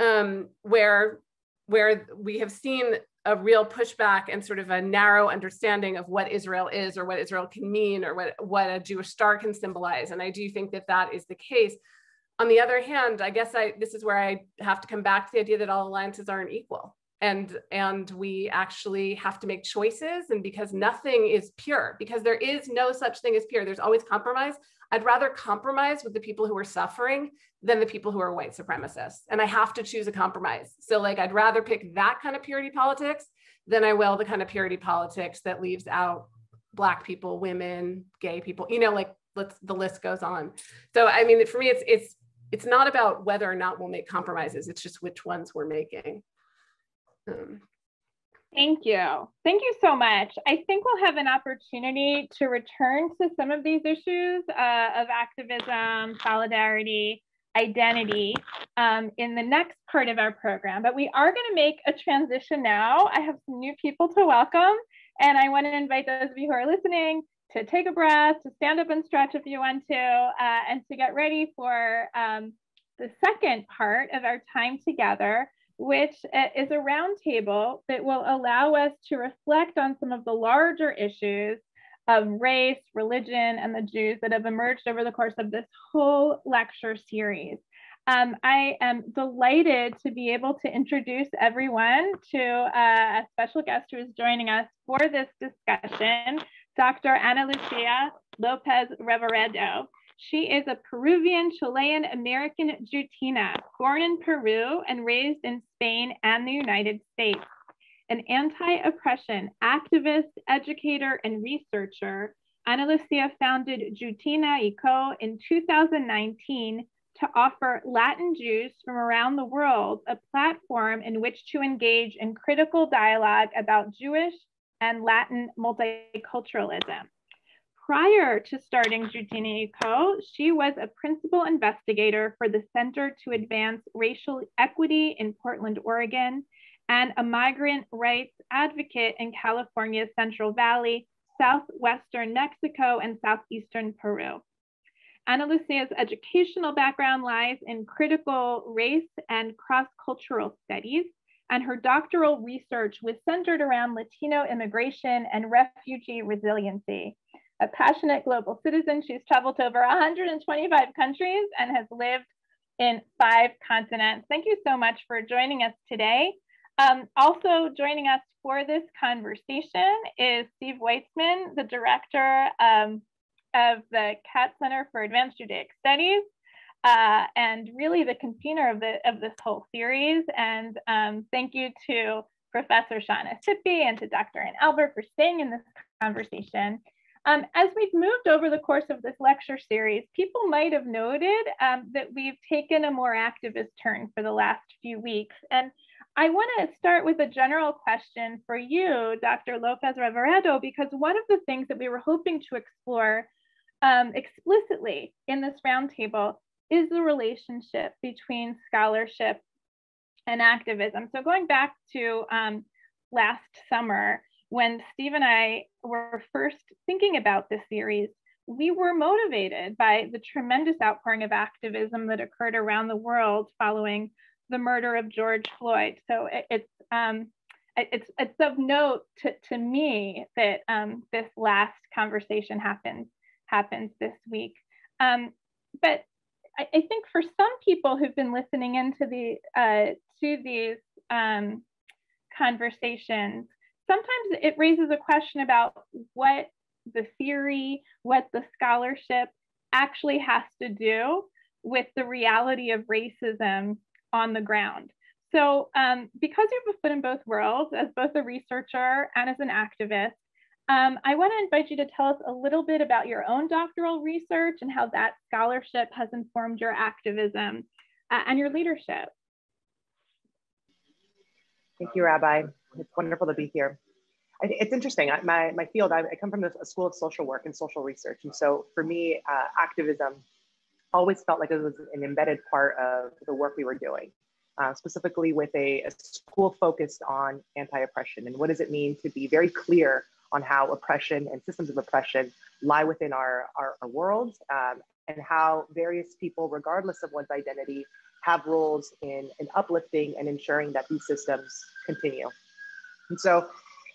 um, where, where we have seen a real pushback and sort of a narrow understanding of what Israel is or what Israel can mean or what, what a Jewish star can symbolize. And I do think that that is the case. On the other hand, I guess I, this is where I have to come back to the idea that all alliances aren't equal and and we actually have to make choices and because nothing is pure because there is no such thing as pure there's always compromise i'd rather compromise with the people who are suffering than the people who are white supremacists and i have to choose a compromise. So like i'd rather pick that kind of purity politics than i will the kind of purity politics that leaves out black people women gay people you know like let's the list goes on. So i mean for me it's it's it's not about whether or not we'll make compromises it's just which ones we're making um, Thank you. Thank you so much. I think we'll have an opportunity to return to some of these issues uh, of activism, solidarity, identity um, in the next part of our program. But we are going to make a transition now. I have some new people to welcome, and I want to invite those of you who are listening to take a breath, to stand up and stretch if you want to, uh, and to get ready for um, the second part of our time together which uh, is a roundtable that will allow us to reflect on some of the larger issues of race, religion, and the Jews that have emerged over the course of this whole lecture series. Um, I am delighted to be able to introduce everyone to uh, a special guest who is joining us for this discussion, Dr. Ana Lucia Lopez Revoredo. She is a Peruvian Chilean American Jewtina, born in Peru and raised in Spain and the United States. An anti oppression activist, educator, and researcher, Analucía founded Jewtina y Co. in 2019 to offer Latin Jews from around the world a platform in which to engage in critical dialogue about Jewish and Latin multiculturalism. Prior to starting Jewtina Co., she was a principal investigator for the Center to Advance Racial Equity in Portland, Oregon, and a migrant rights advocate in California's Central Valley, southwestern Mexico, and southeastern Peru. Analucía's educational background lies in critical race and cross-cultural studies, and her doctoral research was centered around Latino immigration and refugee resiliency, a passionate global citizen. She's traveled to over 125 countries and has lived in five continents. Thank you so much for joining us today. Um, also joining us for this conversation is Steve Weitzman, the director um, of the Katz Center for Advanced Judaic Studies, uh, and really the convener of, the, of this whole series. And um, thank you to Professor Shana Sippy and to Dr. Anne Albert for staying in this conversation. Um, as we've moved over the course of this lecture series, people might have noted um, that we've taken a more activist turn for the last few weeks. And I want to start with a general question for you, Dr. Lopezrevoredo, because one of the things that we were hoping to explore um, explicitly in this roundtable is the relationship between scholarship and activism. So going back to um, last summer, when Steve and I were first thinking about this series, we were motivated by the tremendous outpouring of activism that occurred around the world following the murder of George Floyd. So it, it's um, it's it's of note to, to me that um, this last conversation happens happens this week. Um, but I, I, think for some people who've been listening into the uh, to these um, conversations, sometimes it raises a question about what the theory, what the scholarship actually has to do with the reality of racism on the ground. So um, because you have a foot in both worlds, as both a researcher and as an activist, um, I want to invite you to tell us a little bit about your own doctoral research and how that scholarship has informed your activism uh, and your leadership. Thank you, Rabbi. It's wonderful to be here. it's interesting. I, my, my field, I, I come from a school of social work and social research. And so for me, uh, activism always felt like it was an embedded part of the work we were doing uh, specifically with a, a school focused on anti-oppression and what does it mean to be very clear on how oppression and systems of oppression lie within our, our, our world um, and how various people, regardless of one's identity, have roles in, in uplifting and ensuring that these systems continue. And so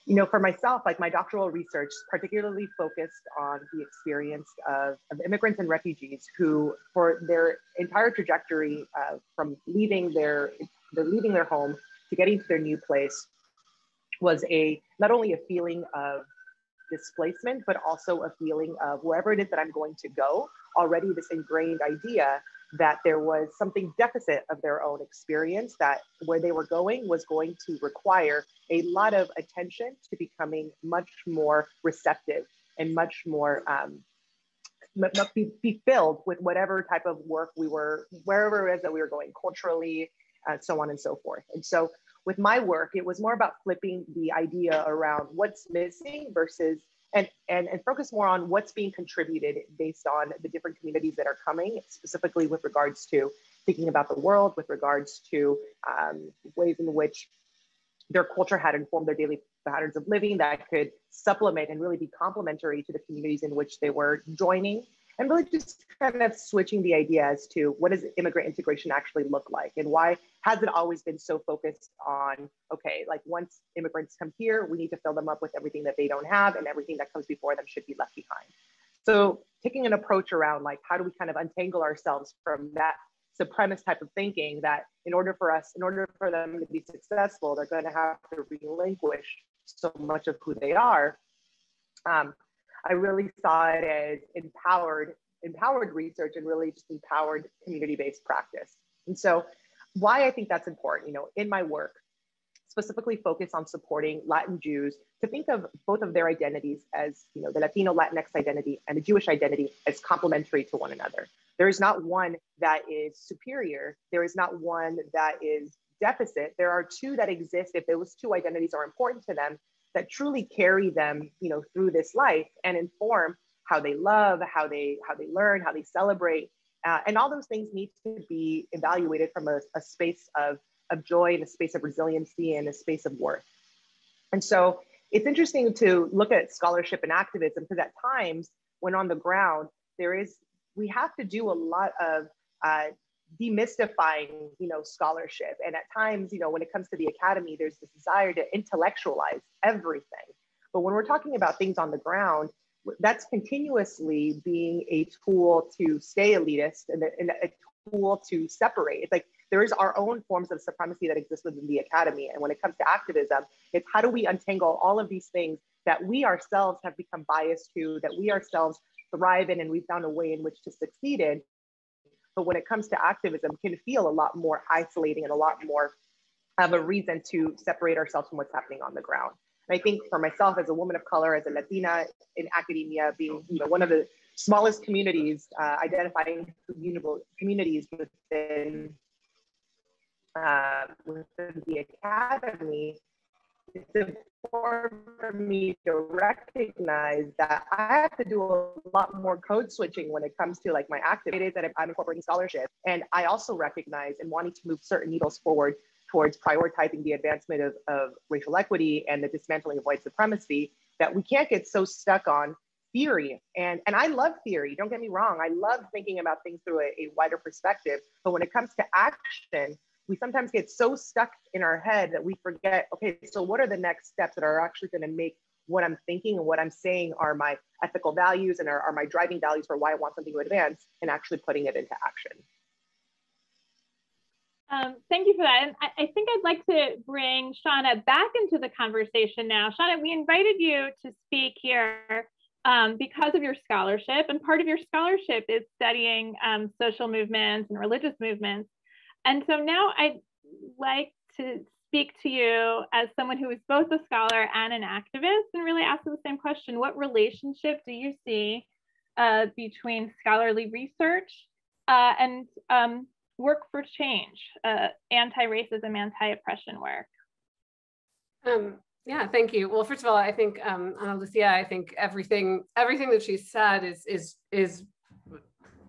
you know, for myself, like my doctoral research particularly focused on the experience of, of immigrants and refugees who, for their entire trajectory uh, from leaving their, they're leaving their home to getting to their new place, was a not only a feeling of displacement, but also a feeling of wherever it is that I'm going to go, already this ingrained idea that there was something deficit of their own experience that where they were going was going to require a lot of attention to becoming much more receptive and much more um, be, be filled with whatever type of work we were wherever it is that we were going culturally uh, so on and so forth. And so with my work it was more about flipping the idea around what's missing versus and, and, and focus more on what's being contributed based on the different communities that are coming, specifically with regards to thinking about the world, with regards to um, ways in which their culture had informed their daily patterns of living that could supplement and really be complementary to the communities in which they were joining and really just kind of switching the idea as to what does immigrant integration actually look like? And why has it always been so focused on okay like once immigrants come here we need to fill them up with everything that they don't have and everything that comes before them should be left behind. So taking an approach around like how do we kind of untangle ourselves from that supremacist type of thinking that in order for us in order for them to be successful they're going to have to relinquish so much of who they are um, I really saw it as empowered, empowered research and really just empowered community-based practice. And so why I think that's important, you know, in my work, specifically focus on supporting Latin Jews to think of both of their identities as, you know, the Latino Latinx identity and the Jewish identity as complementary to one another. There is not one that is superior. There is not one that is deficit. There are two that exist if those two identities are important to them that truly carry them, you know, through this life and inform how they love, how they how they learn, how they celebrate, uh, and all those things need to be evaluated from a, a space of of joy and a space of resiliency and a space of worth. And so it's interesting to look at scholarship and activism because at times when on the ground there is we have to do a lot of uh, demystifying you know scholarship. And at times you know when it comes to the academy there's this desire to intellectualize everything. But when we're talking about things on the ground that's continuously being a tool to stay elitist and a, and a tool to separate. It's like there is our own forms of supremacy that exist within the academy. And when it comes to activism it's how do we untangle all of these things that we ourselves have become biased to that we ourselves thrive in and we've found a way in which to succeed in but when it comes to activism can feel a lot more isolating and a lot more of a reason to separate ourselves from what's happening on the ground. And I think for myself as a woman of color, as a Latina in academia, being you know one of the smallest communities, uh, identifying communities within uh, within the academy, it's important for me to recognize that I have to do a lot more code switching when it comes to like my activities that I'm incorporating scholarship. And I also recognize and wanting to move certain needles forward towards prioritizing the advancement of, of racial equity and the dismantling of white supremacy that we can't get so stuck on theory. And, and I love theory, don't get me wrong. I love thinking about things through a, a wider perspective. But when it comes to action, we sometimes get so stuck in our head that we forget, okay, so what are the next steps that are actually going to make what I'm thinking and what I'm saying are my ethical values and are, are my driving values for why I want something to advance and actually putting it into action. Um, thank you for that. And I, I, think I'd like to bring Shana back into the conversation now. Shana, we invited you to speak here um, because of your scholarship, and part of your scholarship is studying um, social movements and religious movements. And so now I'd like to speak to you as someone who is both a scholar and an activist and really ask the same question what relationship do you see uh, between scholarly research uh, and um, work for change, uh, anti-racism, anti-oppression work? Um, yeah, thank you. Well, first of all, I think um, Lucia, I think everything everything that she said is is is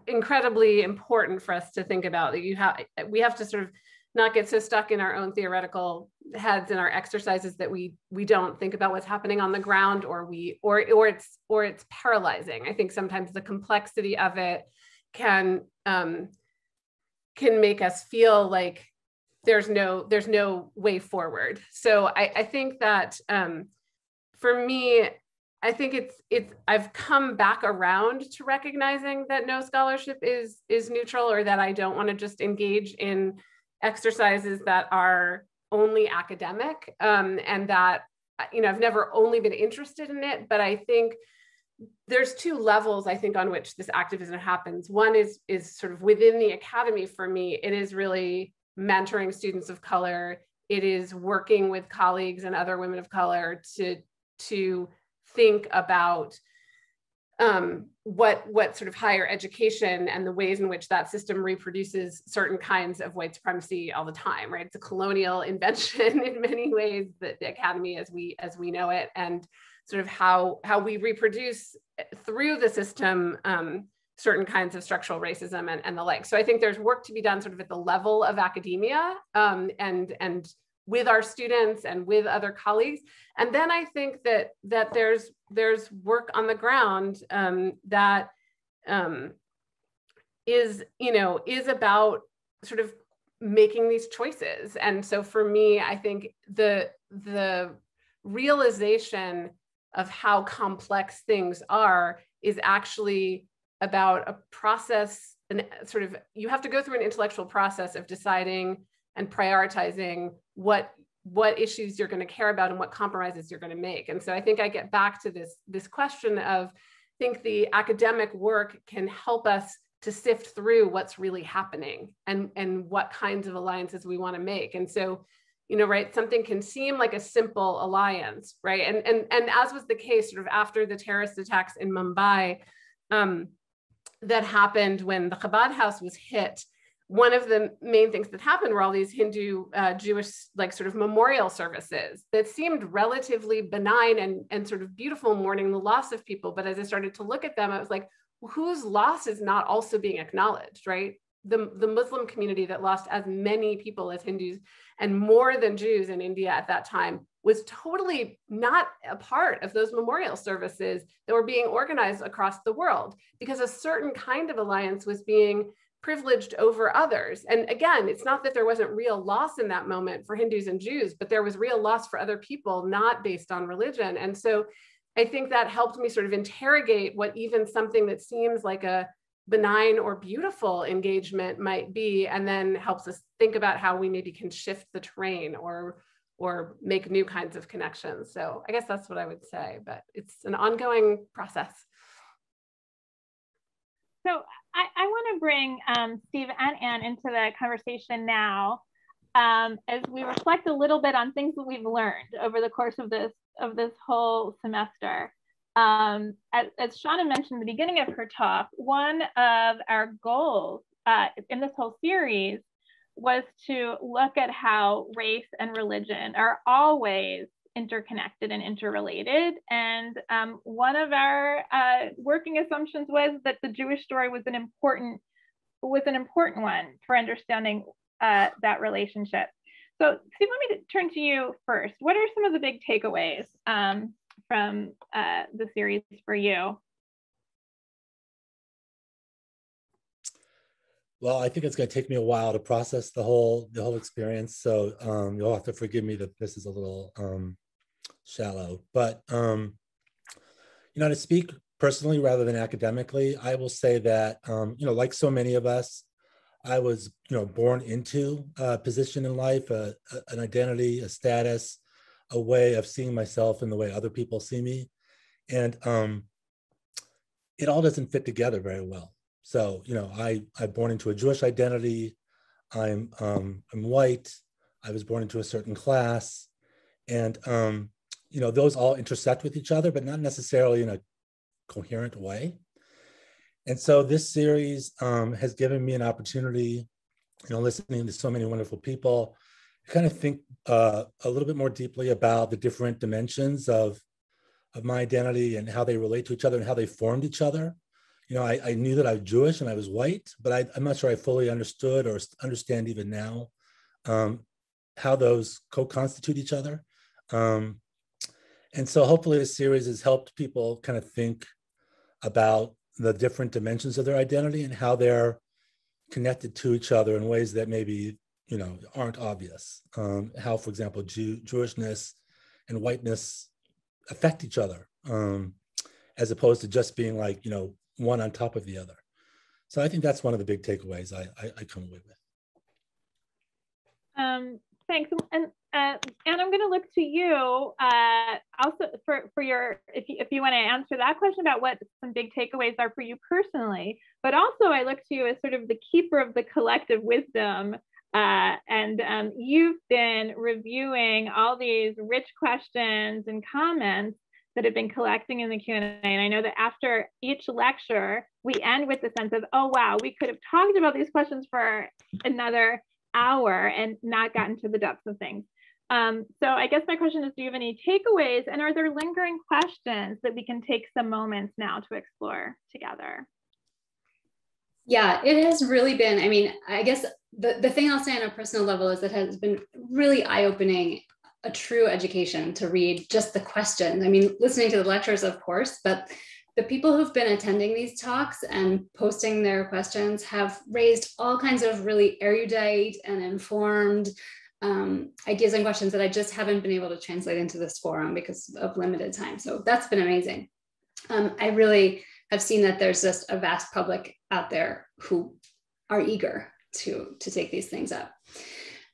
incredibly important for us to think about. That you have we have to sort of not get so stuck in our own theoretical heads and our exercises that we we don't think about what's happening on the ground or we or or it's or it's paralyzing. I think sometimes the complexity of it can um, can make us feel like there's no there's no way forward. So I, I think that um, for me, I think it's it's I've come back around to recognizing that no scholarship is is neutral or that I don't want to just engage in exercises that are only academic um, and that you know I've never only been interested in it, but I think there's two levels I think on which this activism happens. One is is sort of within the academy for me. It is really mentoring students of color. It is working with colleagues and other women of color to to think about um, what what sort of higher education and the ways in which that system reproduces certain kinds of white supremacy all the time, right? It's a colonial invention in many ways, the, the academy as we as we know it, and sort of how how we reproduce through the system um, certain kinds of structural racism and, and the like. So I think there's work to be done sort of at the level of academia um, and, and with our students and with other colleagues. And then I think that, that there's, there's work on the ground um, that um, is, you know, is about sort of making these choices. And so for me, I think the, the realization of how complex things are is actually about a process and sort of you have to go through an intellectual process of deciding and prioritizing what what issues you're going to care about and what compromises you're going to make. And so i think i get back to this this question of think the academic work can help us to sift through what's really happening and and what kinds of alliances we want to make. And so you know right something can seem like a simple alliance right? And and and as was the case sort of after the terrorist attacks in mumbai um, that happened when the Chabad house was hit, one of the main things that happened were all these Hindu uh, Jewish like sort of memorial services that seemed relatively benign and, and sort of beautiful mourning the loss of people. But as I started to look at them, I was like, whose loss is not also being acknowledged, right? The, the Muslim community that lost as many people as Hindus and more than Jews in India at that time was totally not a part of those memorial services that were being organized across the world because a certain kind of alliance was being privileged over others. And again, it's not that there wasn't real loss in that moment for Hindus and Jews, but there was real loss for other people, not based on religion. And so I think that helped me sort of interrogate what even something that seems like a benign or beautiful engagement might be, and then helps us think about how we maybe can shift the terrain or or make new kinds of connections. So I guess that's what I would say, but it's an ongoing process. So I, I want to bring um, Steve and Anne into the conversation now um, as we reflect a little bit on things that we've learned over the course of this of this whole semester. Um, as, as Shana mentioned at the beginning of her talk, one of our goals uh, in this whole series was to look at how race and religion are always interconnected and interrelated. And um, one of our uh, working assumptions was that the Jewish story was an important was an important one for understanding uh, that relationship. So Steve, let me turn to you first. What are some of the big takeaways um, from uh, the series for you? Well, I think it's going to take me a while to process the whole the whole experience. So um, you'll have to forgive me that this is a little um, shallow. But um, you know, to speak personally rather than academically, I will say that um, you know, like so many of us, I was you know born into a position in life, a, a, an identity, a status, a way of seeing myself in the way other people see me, and um, it all doesn't fit together very well. So you know, I I'm born into a Jewish identity. I'm um, I'm white. I was born into a certain class, and um, you know those all intersect with each other, but not necessarily in a coherent way. And so this series um, has given me an opportunity, you know, listening to so many wonderful people, to kind of think uh, a little bit more deeply about the different dimensions of of my identity and how they relate to each other and how they formed each other. You know, I, I knew that I was Jewish and I was white, but I, am not sure I fully understood or understand even now um, how those co-constitute each other. Um, and so hopefully this series has helped people kind of think about the different dimensions of their identity and how they're connected to each other in ways that maybe you know aren't obvious. Um, how for example Jew, jewishness and whiteness affect each other um, as opposed to just being like you know one on top of the other. So i think that's one of the big takeaways i, I, I come away with. Um, thanks. And uh, and I'm going to look to you uh, also for, for your, if you, if you want to answer that question about what some big takeaways are for you personally, but also I look to you as sort of the keeper of the collective wisdom. Uh, and um, you've been reviewing all these rich questions and comments that have been collecting in the Q&A. And I know that after each lecture, we end with the sense of, oh, wow, we could have talked about these questions for another hour and not gotten to the depths of things. Um, so I guess my question is, do you have any takeaways and are there lingering questions that we can take some moments now to explore together? Yeah, it has really been, I mean, I guess the, the thing I'll say on a personal level is it has been really eye-opening a true education to read just the questions. I mean, listening to the lectures, of course, but the people who've been attending these talks and posting their questions have raised all kinds of really erudite and informed um, ideas and questions that I just haven't been able to translate into this forum because of limited time. So that's been amazing. Um, I really have seen that there's just a vast public out there who are eager to, to take these things up.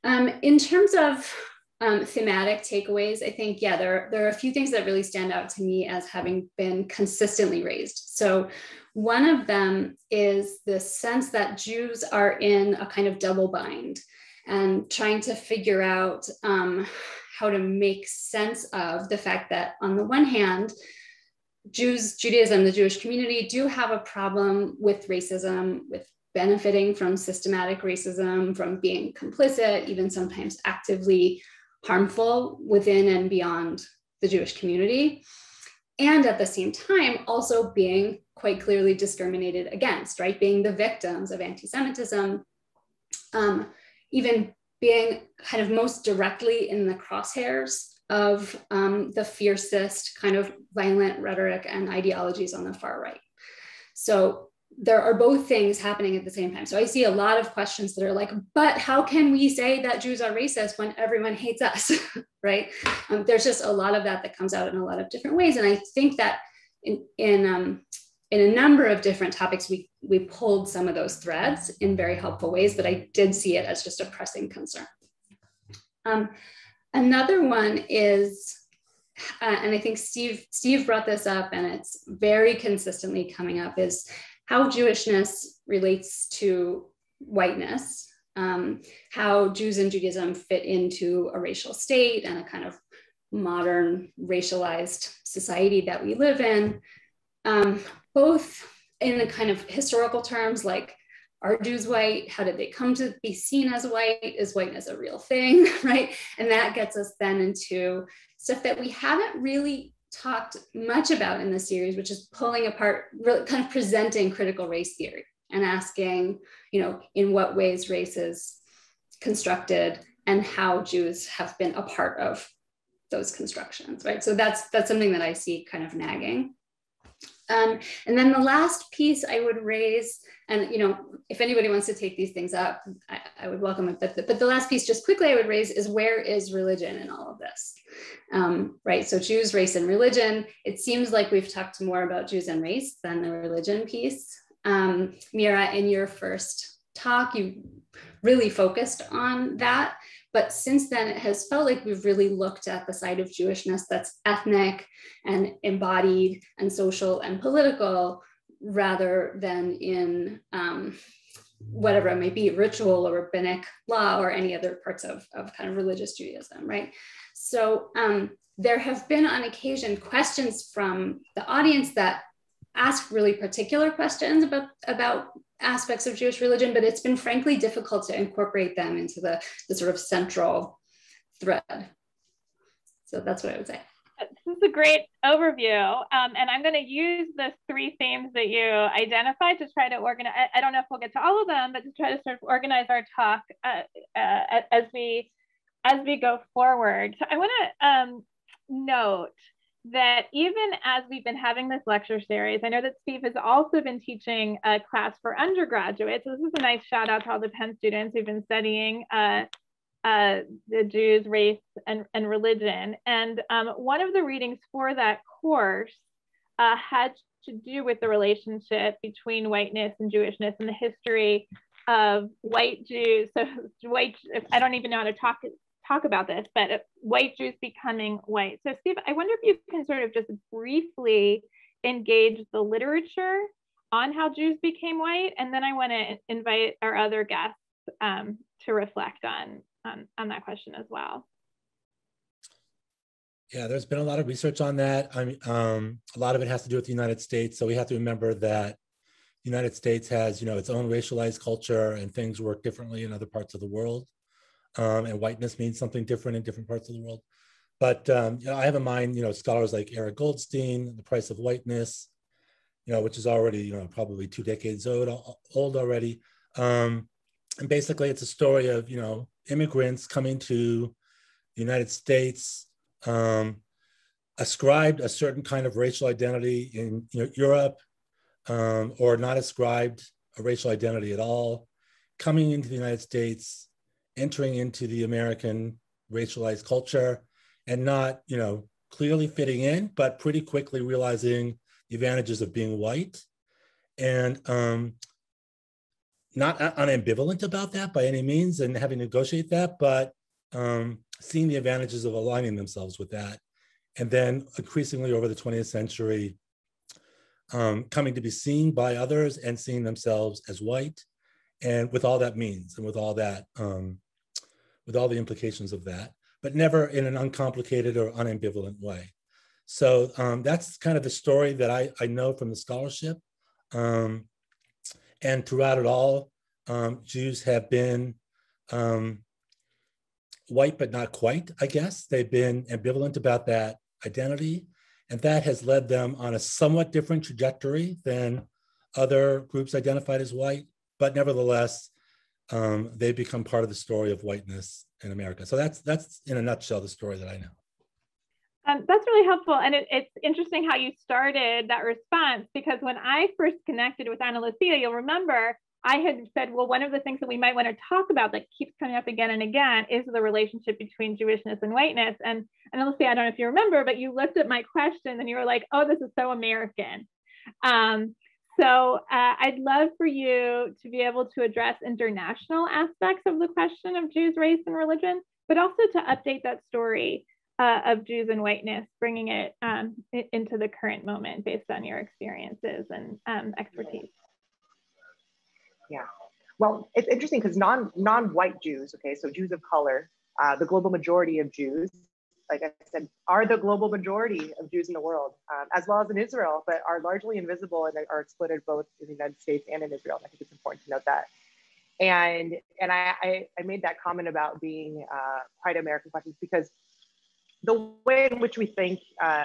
Um, in terms of um, thematic takeaways, I think, yeah, there, there are a few things that really stand out to me as having been consistently raised. So one of them is the sense that Jews are in a kind of double bind and trying to figure out um, how to make sense of the fact that, on the one hand, Jews, Judaism, the Jewish community do have a problem with racism, with benefiting from systematic racism, from being complicit, even sometimes actively harmful within and beyond the Jewish community. And at the same time, also being quite clearly discriminated against, right? Being the victims of anti Semitism. Um, even being kind of most directly in the crosshairs of um, the fiercest kind of violent rhetoric and ideologies on the far right. So there are both things happening at the same time. So I see a lot of questions that are like, but how can we say that Jews are racist when everyone hates us, right? Um, there's just a lot of that that comes out in a lot of different ways. And I think that in, in um, in a number of different topics, we, we pulled some of those threads in very helpful ways, but I did see it as just a pressing concern. Um, another one is, uh, and I think Steve, Steve brought this up and it's very consistently coming up, is how Jewishness relates to whiteness, um, how Jews and Judaism fit into a racial state and a kind of modern racialized society that we live in, um, both in the kind of historical terms like are Jews white? How did they come to be seen as white? Is whiteness a real thing? Right. And that gets us then into stuff that we haven't really talked much about in the series, which is pulling apart, really kind of presenting critical race theory and asking, you know, in what ways race is constructed and how Jews have been a part of those constructions, right? So that's that's something that I see kind of nagging. Um, and then the last piece I would raise, and you know, if anybody wants to take these things up, I, I would welcome it. But the, but the last piece, just quickly, I would raise is where is religion in all of this, um, right? So Jews, race, and religion. It seems like we've talked more about Jews and race than the religion piece. Um, Mira, in your first talk, you really focused on that. But since then, it has felt like we've really looked at the side of Jewishness that's ethnic and embodied and social and political rather than in um, whatever it may be, ritual or rabbinic law or any other parts of, of kind of religious Judaism, right? So um, there have been on occasion questions from the audience that ask really particular questions about, about aspects of Jewish religion, but it's been frankly difficult to incorporate them into the, the sort of central thread. So that's what I would say. This is a great overview. Um, and I'm going to use the three themes that you identified to try to organize. I, I, don't know if we'll get to all of them, but to try to sort of organize our talk uh, uh, as we as we go forward. So I want to um, note that even as we've been having this lecture series, I know that Steve has also been teaching a class for undergraduates. So this is a nice shout out to all the Penn students who've been studying uh, uh, the Jews, race, and, and religion. And um, one of the readings for that course uh, had to do with the relationship between whiteness and Jewishness and the history of white Jews. So white, I don't even know how to talk talk about this, but white Jews becoming white. So, Steve, I wonder if you can sort of just briefly engage the literature on how Jews became white, and then I want to invite our other guests um, to reflect on, on on that question as well. Yeah, there's been a lot of research on that. I mean, um, a lot of it has to do with the United States. So we have to remember that the United States has, you know, its own racialized culture, and things work differently in other parts of the world um, and whiteness means something different in different parts of the world. But um, you know, I have in mind, you know, scholars like Eric Goldstein, The Price of Whiteness, you know, which is already, you know, probably two decades old, old already. Um, and basically, it's a story of, you know, immigrants coming to the United States, um, ascribed a certain kind of racial identity in you know, Europe, um, or not ascribed a racial identity at all, coming into the United States, entering into the American racialized culture and not, you know, clearly fitting in, but pretty quickly realizing the advantages of being white and um, not unambivalent about that by any means and having to negotiate that, but um, seeing the advantages of aligning themselves with that. And then increasingly over the 20th century, um, coming to be seen by others and seeing themselves as white and with all that means and with all that um, with all the implications of that but never in an uncomplicated or unambivalent way. So um, that's kind of the story that I, I know from the scholarship. Um, and throughout it all um, jews have been um, white but not quite i guess. They've been ambivalent about that identity and that has led them on a somewhat different trajectory than other groups identified as white but nevertheless, um, they become part of the story of whiteness in America. So that's that's in a nutshell the story that I know. Um, that's really helpful, and it, it's interesting how you started that response because when I first connected with Analucía, you'll remember I had said, well, one of the things that we might want to talk about that keeps coming up again and again is the relationship between Jewishness and whiteness. And Analucía, I don't know if you remember, but you looked at my question and you were like, oh, this is so American. Um, so uh, I'd love for you to be able to address international aspects of the question of Jews, race, and religion, but also to update that story uh, of Jews and whiteness, bringing it um, into the current moment based on your experiences and um, expertise. Yeah, well, it's interesting because non non-white Jews, okay, so Jews of color, uh, the global majority of Jews like I said, are the global majority of Jews in the world, um, as well as in Israel, but are largely invisible and are exploited both in the United States and in Israel. I think it's important to note that. And and I, I, I made that comment about being uh, quite American questions because the way in which we think uh,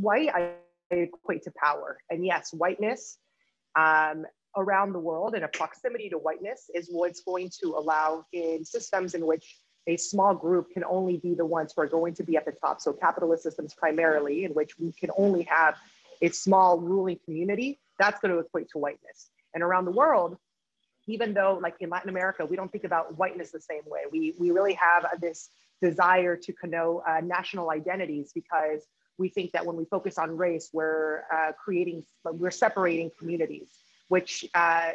white, I equate to power. And yes, whiteness um, around the world and a proximity to whiteness is what's going to allow in systems in which a small group can only be the ones who are going to be at the top. So capitalist systems primarily, in which we can only have a small ruling community, that's going to equate to whiteness. And around the world, even though like in Latin America, we don't think about whiteness the same way. We, we really have this desire to connote uh, national identities because we think that when we focus on race, we're uh, creating, we're separating communities, which uh,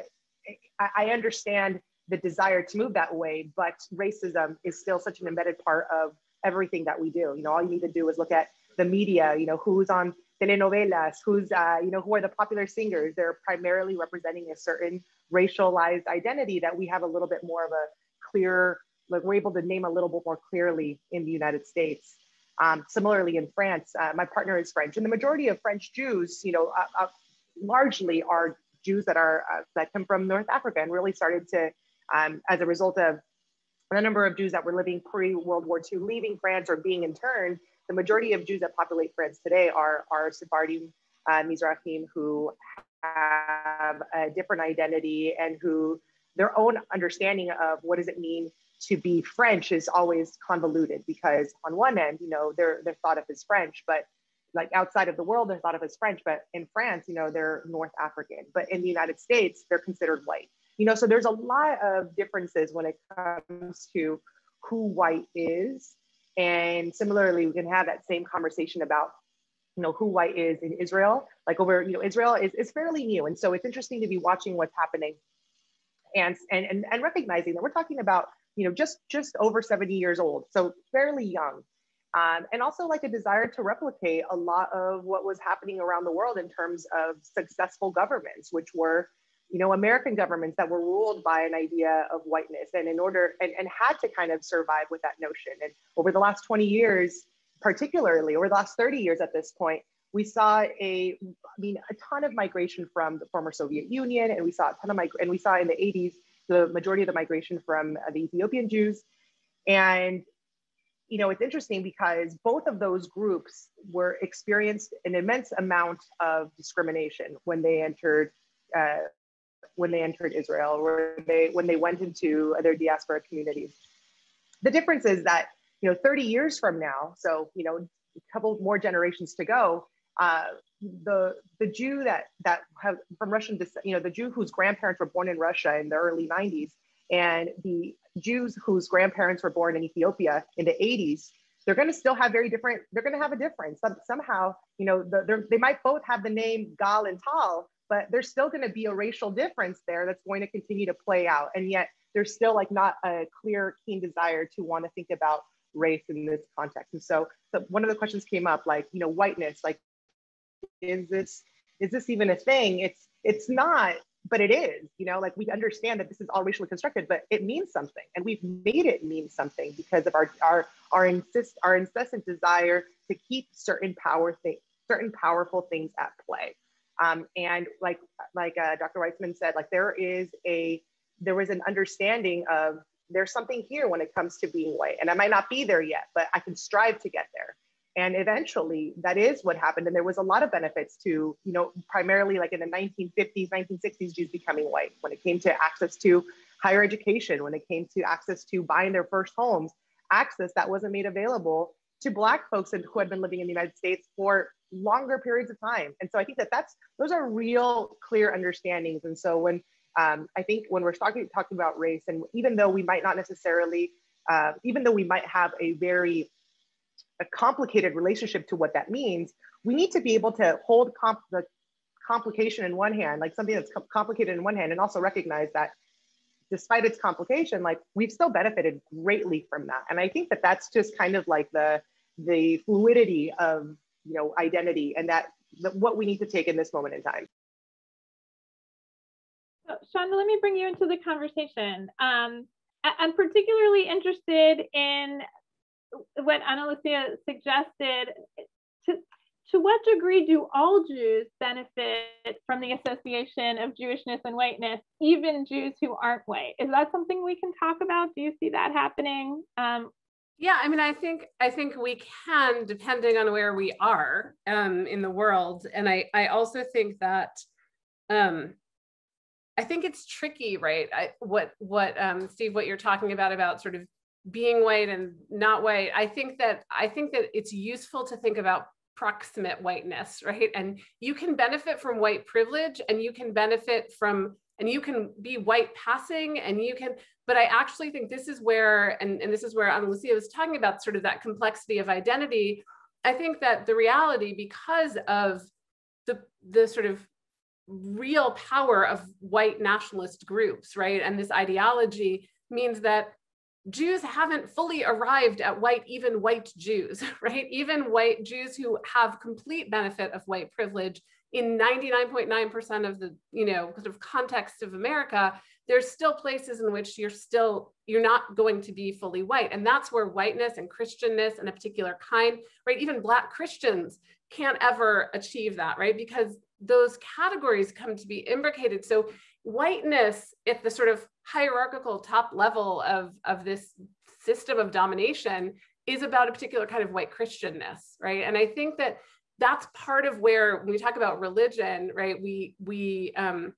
I, I understand the desire to move that way, but racism is still such an embedded part of everything that we do. You know, all you need to do is look at the media, you know, who's on telenovelas, who's, uh, you know, who are the popular singers. They're primarily representing a certain racialized identity that we have a little bit more of a clear, like we're able to name a little bit more clearly in the United States. Um, similarly, in France, uh, my partner is French, and the majority of French Jews, you know, uh, uh largely are Jews that are uh, that come from North Africa and really started to, um, as a result of the number of Jews that were living pre World War II, leaving France or being interned. The majority of Jews that populate France today are are Sephardim, uh, Mizrahim, who have a different identity and who their own understanding of what does it mean to be French is always convoluted because on one end, you know, they're they're thought of as French, but like outside of the world, they're thought of as French, but in France, you know, they're North African. But in the United States, they're considered white. You know, so there's a lot of differences when it comes to who white is. And similarly, we can have that same conversation about, you know, who white is in Israel. Like over, you know, Israel is, is fairly new. And so it's interesting to be watching what's happening and, and, and, and recognizing that we're talking about, you know, just, just over 70 years old. So fairly young um, and also like a desire to replicate a lot of what was happening around the world in terms of successful governments, which were, you know, American governments that were ruled by an idea of whiteness and in order and, and had to kind of survive with that notion. And over the last 20 years, particularly over the last 30 years at this point, we saw a, I mean, a ton of migration from the former Soviet Union, and we saw a ton of migration, and we saw in the 80s the majority of the migration from the Ethiopian Jews, and you know, it's interesting because both of those groups were experienced an immense amount of discrimination when they entered uh, when they entered Israel, or they when they went into their diaspora communities. The difference is that you know, 30 years from now, so you know, a couple more generations to go, uh, the the Jew that that have from Russian descent, you know, the Jew whose grandparents were born in Russia in the early 90s, and the Jews whose grandparents were born in Ethiopia in the 80s, they're going to still have very different, they're going to have a difference. Some, somehow, you know, the, they might both have the name Gal and Tal, but there's still going to be a racial difference there that's going to continue to play out. And yet there's still like not a clear, keen desire to want to think about race in this context. And so, so one of the questions came up like, you know, whiteness, like, is this, is this even a thing? It's, it's not, but it is, you know, like we understand that this is all racially constructed, but it means something. And we've made it mean something because of our our our insist our incessant desire to keep certain power things, certain powerful things at play. Um, and like like uh, Dr. Weitzman said, like there is a there was an understanding of there's something here when it comes to being white, and I might not be there yet, but I can strive to get there. And eventually that is what happened. And there was a lot of benefits to, you know, primarily like in the 1950s, 1960s, Jews becoming white when it came to access to higher education, when it came to access to buying their first homes, access that wasn't made available to Black folks who had been living in the United States for longer periods of time. And so I think that that's, those are real clear understandings. And so when, um, I think when we're talking, talking about race, and even though we might not necessarily, uh, even though we might have a very a complicated relationship to what that means, we need to be able to hold comp- the complication in one hand, like something that's complicated in one hand, and also recognize that despite its complication, like we've still benefited greatly from that. And I think that that's just kind of like the the fluidity of you know identity, and that, that what we need to take in this moment in time. So, Shana, let me bring you into the conversation. Um, I'm particularly interested in what Analucía suggested, to, to what degree do all Jews benefit from the association of Jewishness and whiteness, even Jews who aren't white? Is that something we can talk about? Do you see that happening? Um, yeah, I mean, I think I think we can, depending on where we are um, in the world, and I I also think that um, I think it's tricky, right? I, what what um, Steve, what you're talking about about sort of being white and not white i think that i think that it's useful to think about proximate whiteness right and you can benefit from white privilege and you can benefit from and you can be white passing and you can but i actually think this is where and, and this is where Analucía was talking about sort of that complexity of identity i think that the reality because of the the sort of real power of white nationalist groups right and this ideology means that Jews haven't fully arrived at white, even white Jews, right? Even white Jews who have complete benefit of white privilege in 99.9% of the, you know, sort of context of America, there's still places in which you're still, you're not going to be fully white. And that's where whiteness and Christianness and a particular kind, right? Even Black Christians can't ever achieve that, right? Because those categories come to be imbricated. So whiteness at the sort of hierarchical top level of, of this system of domination is about a particular kind of white Christianness, right? And I think that that's part of where when we talk about religion, right, we we um,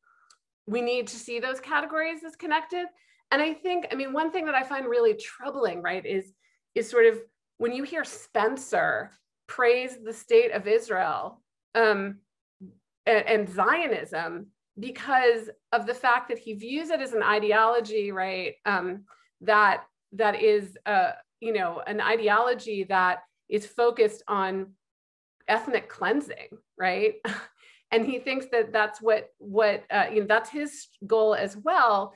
we need to see those categories as connected. And I think, I mean, one thing that I find really troubling, right, is is sort of when you hear Spencer praise the state of Israel um, and, and Zionism, because of the fact that he views it as an ideology, right? Um, that that is, uh, you know, an ideology that is focused on ethnic cleansing, right? and he thinks that that's what what uh, you know that's his goal as well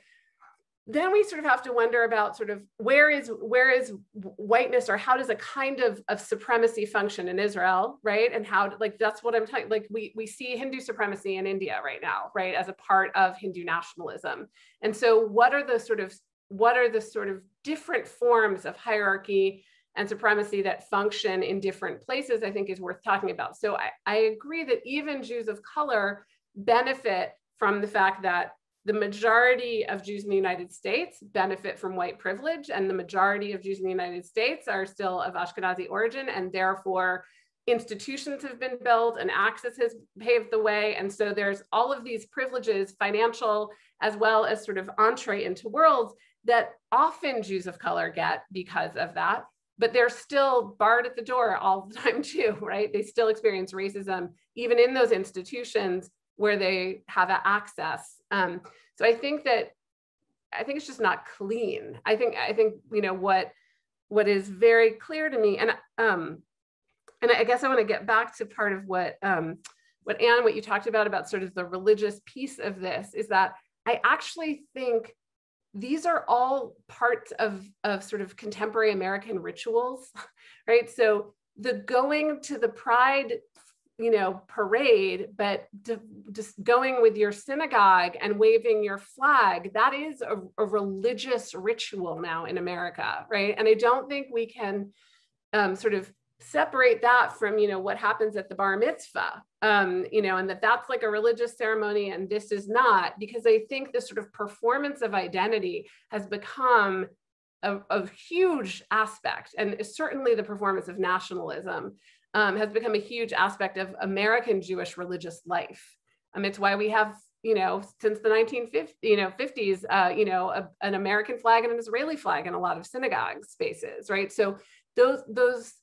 then we sort of have to wonder about sort of where is where is whiteness or how does a kind of, of supremacy function in Israel, right? And how like that's what I'm talking like we we see Hindu supremacy in India right now, right, as a part of Hindu nationalism. And so what are the sort of what are the sort of different forms of hierarchy and supremacy that function in different places, I think is worth talking about. So I, I agree that even Jews of color benefit from the fact that the majority of Jews in the United States benefit from white privilege, and the majority of Jews in the United States are still of Ashkenazi origin, and therefore institutions have been built and access has paved the way. And so there's all of these privileges, financial as well as sort of entree into worlds that often Jews of color get because of that. But they're still barred at the door all the time, too, right? They still experience racism, even in those institutions where they have access. Um, so I think that I think it's just not clean. I think I think you know what what is very clear to me, and um, and I guess I want to get back to part of what um, what Anne, what you talked about about sort of the religious piece of this is that I actually think these are all parts of of sort of contemporary American rituals, right? So the going to the pride you know, parade, but just going with your synagogue and waving your flag, that is a, a, religious ritual now in America, right? And I don't think we can um, sort of separate that from, you know, what happens at the bar mitzvah, um, you know, and that that's like a religious ceremony and this is not, because I think this sort of performance of identity has become a, a huge aspect, and certainly the performance of nationalism um, has become a huge aspect of American Jewish religious life. Um, it's why we have, you know, since the 1950s, you know, 50s, uh, you know, a, an American flag and an Israeli flag in a lot of synagogue spaces, right? So those, those,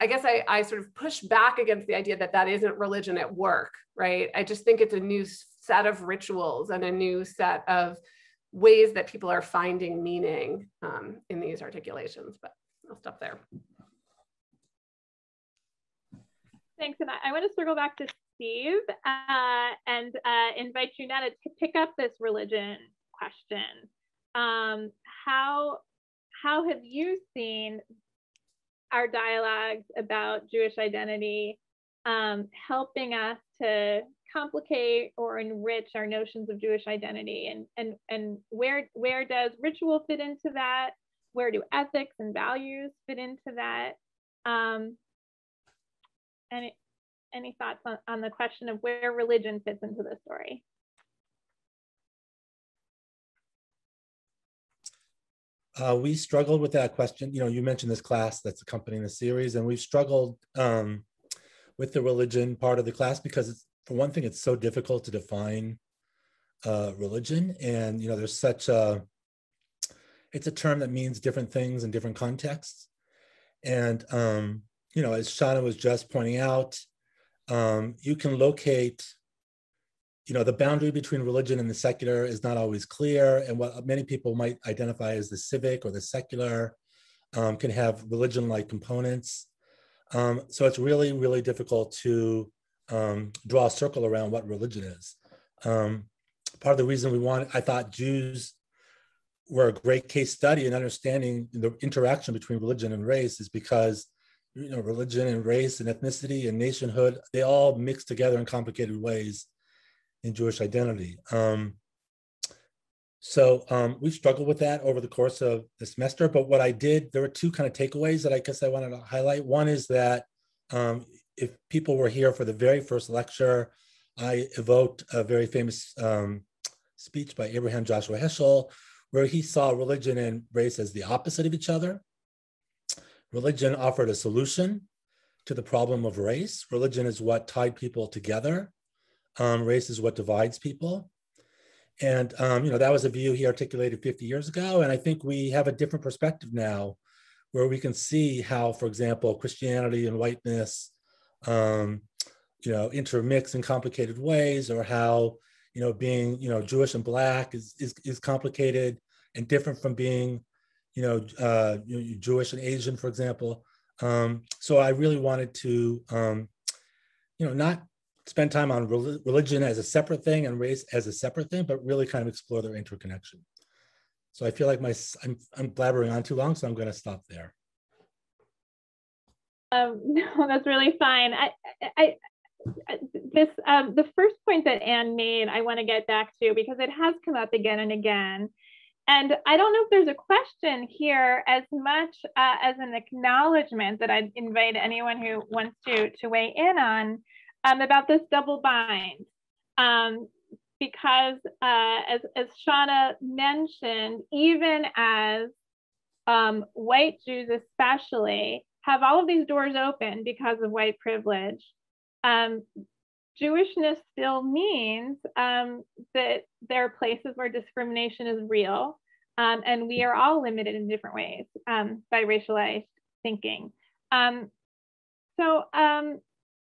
I guess I, I sort of push back against the idea that that isn't religion at work, right? I just think it's a new set of rituals and a new set of ways that people are finding meaning um, in these articulations, but I'll stop there. Thanks. And I, I want to circle back to Steve uh, and uh, invite you now to pick up this religion question. Um, how, how have you seen our dialogues about Jewish identity um, helping us to complicate or enrich our notions of Jewish identity? And, and, and where, where does ritual fit into that? Where do ethics and values fit into that? Um, any any thoughts on, on the question of where religion fits into the story? Uh, we struggled with that question. You know, you mentioned this class that's accompanying the series, and we've struggled um, with the religion part of the class because, for one thing, it's so difficult to define uh, religion, and you know, there's such a it's a term that means different things in different contexts. And, um, you know, as Shana was just pointing out, um, you can locate, you know, the boundary between religion and the secular is not always clear. And what many people might identify as the civic or the secular um, can have religion like components. Um, so it's really, really difficult to um, draw a circle around what religion is. Um, part of the reason we want, I thought Jews were a great case study in understanding the interaction between religion and race is because you know religion and race and ethnicity and nationhood they all mix together in complicated ways in Jewish identity. Um, so um, we've struggled with that over the course of the semester. But what I did, there were two kind of takeaways that I guess I wanted to highlight. One is that um, if people were here for the very first lecture, I evoked a very famous um, speech by Abraham Joshua Heschel, where he saw religion and race as the opposite of each other. Religion offered a solution to the problem of race. Religion is what tied people together. Um, race is what divides people. And um, you know that was a view he articulated 50 years ago, and I think we have a different perspective now, where we can see how, for example, Christianity and whiteness, um, you know, intermix in complicated ways, or how you know being you know Jewish and black is is, is complicated and different from being you know, uh, Jewish and Asian, for example. Um, so I really wanted to, um, you know, not spend time on religion as a separate thing and race as a separate thing, but really kind of explore their interconnection. So I feel like my I'm, I'm blabbering on too long, so I'm going to stop there. Um, no, that's really fine. I, I, this um, the first point that Anne made, I want to get back to because it has come up again and again. And I don't know if there's a question here as much uh, as an acknowledgement that I'd invite anyone who wants to, to weigh in on um, about this double bind. Um, because uh, as, as Shana mentioned, even as um, white Jews especially have all of these doors open because of white privilege, um, Jewishness still means um, that there are places where discrimination is real, um, and we are all limited in different ways by racialized thinking. So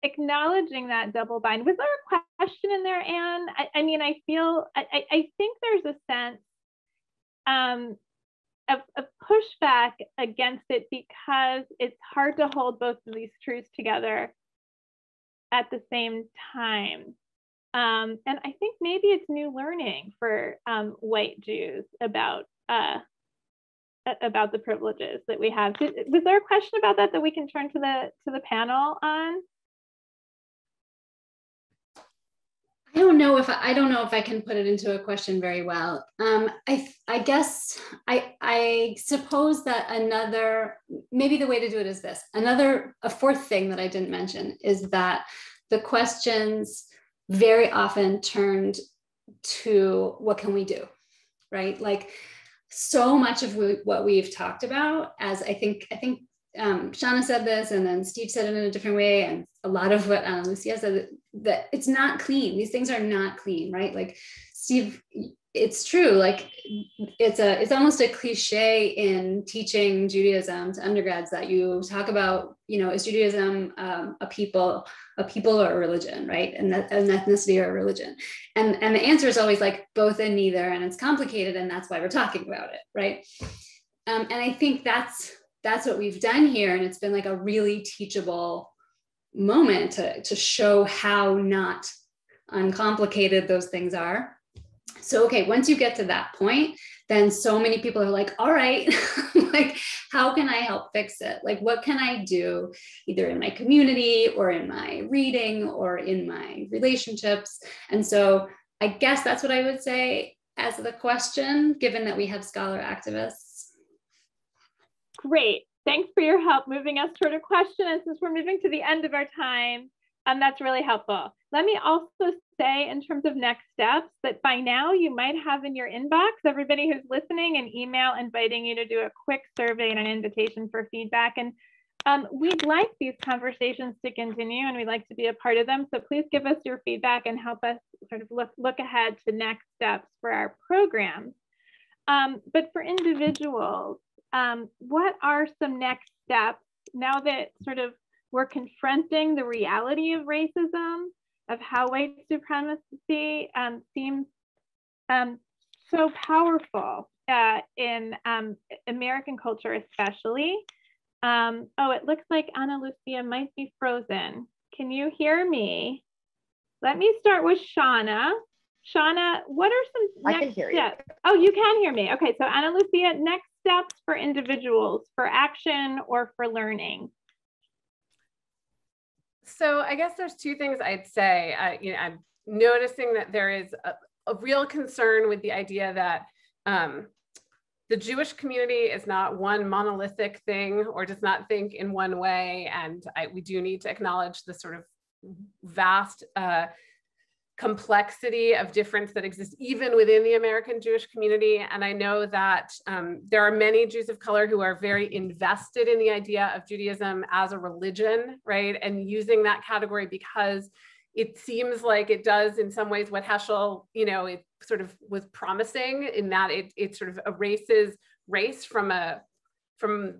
acknowledging that double bind, was there a question in there, Anne? I, I mean, I feel, I, I, think there's a sense um, of, of pushback against it because it's hard to hold both of these truths together at the same time. Um, and I think maybe it's new learning for um, white Jews about uh, about the privileges that we have. Did, was there a question about that that we can turn to the to the panel on? I don't know if I, I don't know if I can put it into a question very well. Um, I I guess I I suppose that another maybe the way to do it is this. Another a fourth thing that I didn't mention is that the questions very often turned to what can we do, right? Like so much of what we've talked about, as I think I think um, Shana said this, and then Steve said it in a different way, and a lot of what um, Lucia said that it's not clean. These things are not clean, right? Like Steve, it's true. Like it's a it's almost a cliche in teaching Judaism to undergrads that you talk about, you know, is Judaism um, a people a people or a religion, right? And that, an ethnicity or a religion, and and the answer is always like both and neither, and it's complicated, and that's why we're talking about it, right? Um, and I think that's that's what we've done here, and it's been like a really teachable moment to to show how not uncomplicated those things are so, okay, once you get to that point, then so many people are like, all right, like, how can I help fix it? Like, what can I do either in my community or in my reading or in my relationships? And so, I guess that's what I would say as the question, given that we have scholar activists. Great. Thanks for your help moving us toward a question. And since we're moving to the end of our time, um, that's really helpful. Let me also say in terms of next steps that by now you might have in your inbox everybody who's listening an email inviting you to do a quick survey and an invitation for feedback. And um, we'd like these conversations to continue and we'd like to be a part of them. So please give us your feedback and help us sort of look, look ahead to next steps for our programs. Um, but for individuals, um, what are some next steps now that sort of we're confronting the reality of racism, of how white supremacy um, seems um, so powerful uh, in um, American culture, especially. Um, oh, it looks like Analucía might be frozen. Can you hear me? Let me start with Shana. Shana, what are some I can hear steps? You. Oh, you can hear me. Okay, so Analucía, next steps for individuals for action or for learning? So I guess there's two things I'd say. Uh, you know, I'm noticing that there is a, a real concern with the idea that um, the Jewish community is not one monolithic thing or does not think in one way. And I, we do need to acknowledge the sort of vast uh, complexity of difference that exists even within the American Jewish community. And I know that um, there are many Jews of color who are very invested in the idea of Judaism as a religion, right? And using that category because it seems like it does in some ways what Heschel, you know, it sort of was promising in that it, it sort of erases race from a from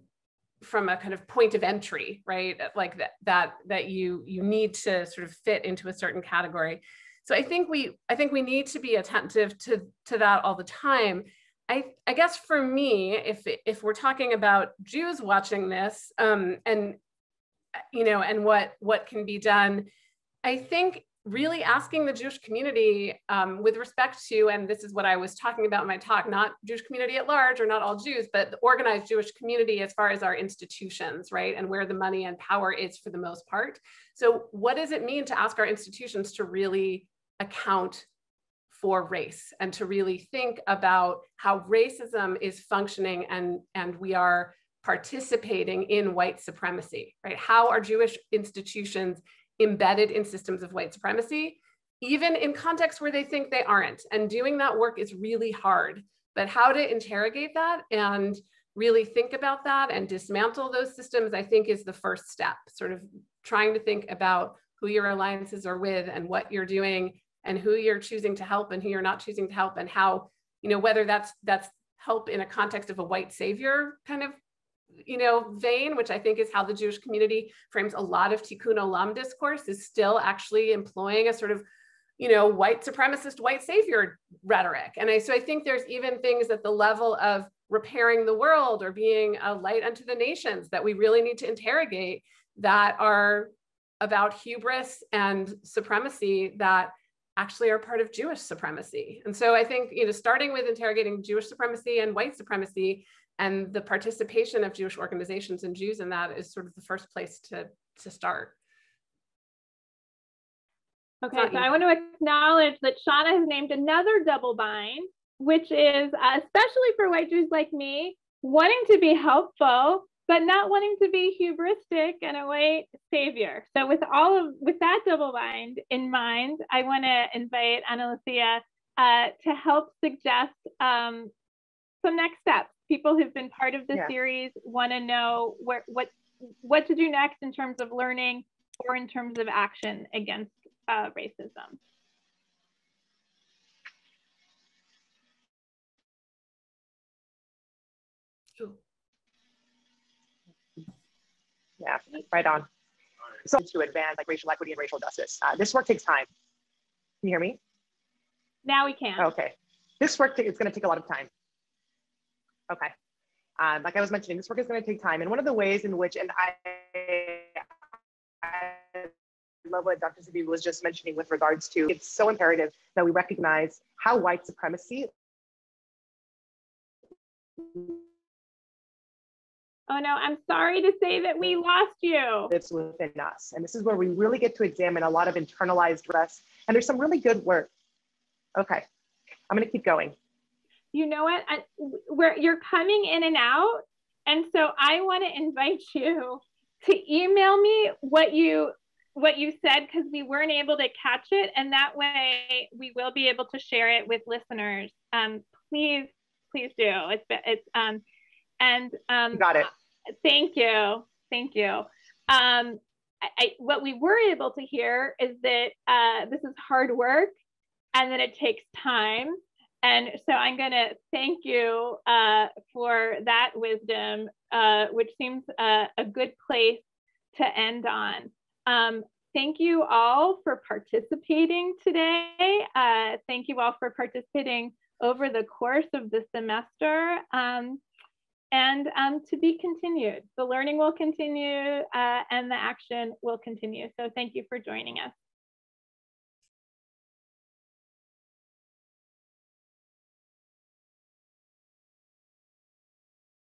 from a kind of point of entry, right? Like that that that you you need to sort of fit into a certain category. So I think we I think we need to be attentive to to that all the time. I, I guess for me, if if we're talking about Jews watching this, um, and you know, and what what can be done, I think really asking the Jewish community um, with respect to, and this is what I was talking about in my talk, not Jewish community at large or not all Jews, but the organized Jewish community as far as our institutions, right? And where the money and power is for the most part. So what does it mean to ask our institutions to really account for race and to really think about how racism is functioning and, and we are participating in white supremacy, right? How are Jewish institutions embedded in systems of white supremacy, even in contexts where they think they aren't. And doing that work is really hard. But how to interrogate that and really think about that and dismantle those systems, I think is the first step, sort of trying to think about who your alliances are with and what you're doing and who you're choosing to help and who you're not choosing to help and how, you know, whether that's that's help in a context of a white savior kind of you know, vein, which I think is how the Jewish community frames a lot of tikkun olam discourse, is still actually employing a sort of, you know, white supremacist, white savior rhetoric. And I, so I think there's even things at the level of repairing the world or being a light unto the nations that we really need to interrogate that are about hubris and supremacy that actually are part of Jewish supremacy. And so I think, you know, starting with interrogating Jewish supremacy and white supremacy and the participation of Jewish organizations and Jews in that is sort of the first place to, to start. Okay, so I want to acknowledge that Shana has named another double bind, which is uh, especially for white Jews like me, wanting to be helpful, but not wanting to be hubristic and a white savior. So with all of with that double bind in mind, I want to invite Ana Lucia uh, to help suggest um, some next steps people who've been part of the yeah. series want to know where what what to do next in terms of learning or in terms of action against uh, racism. Yeah, right on. So to advance like racial equity and racial justice. Uh, this work takes time. Can you hear me? Now we can. Okay. This work is going to take a lot of time. Okay. Um, like I was mentioning, this work is going to take time. And one of the ways in which, and I, I love what Dr. Zabibi was just mentioning with regards to, it's so imperative that we recognize how white supremacy Oh no, I'm sorry to say that we lost you. It's within us. And this is where we really get to examine a lot of internalized rest. And there's some really good work. Okay, I'm gonna keep going you know what? I, where you're coming in and out. And so I want to invite you to email me what you what you said because we weren't able to catch it and that way we will be able to share it with listeners um, please please do it's it's um and um got it thank you thank you um I, I, what we were able to hear is that uh, this is hard work and that it takes time and so I'm going to thank you uh, for that wisdom, uh, which seems uh, a good place to end on. Um, thank you all for participating today. Uh, thank you all for participating over the course of the semester. Um, and um, to be continued. The learning will continue uh, and the action will continue. So thank you for joining us.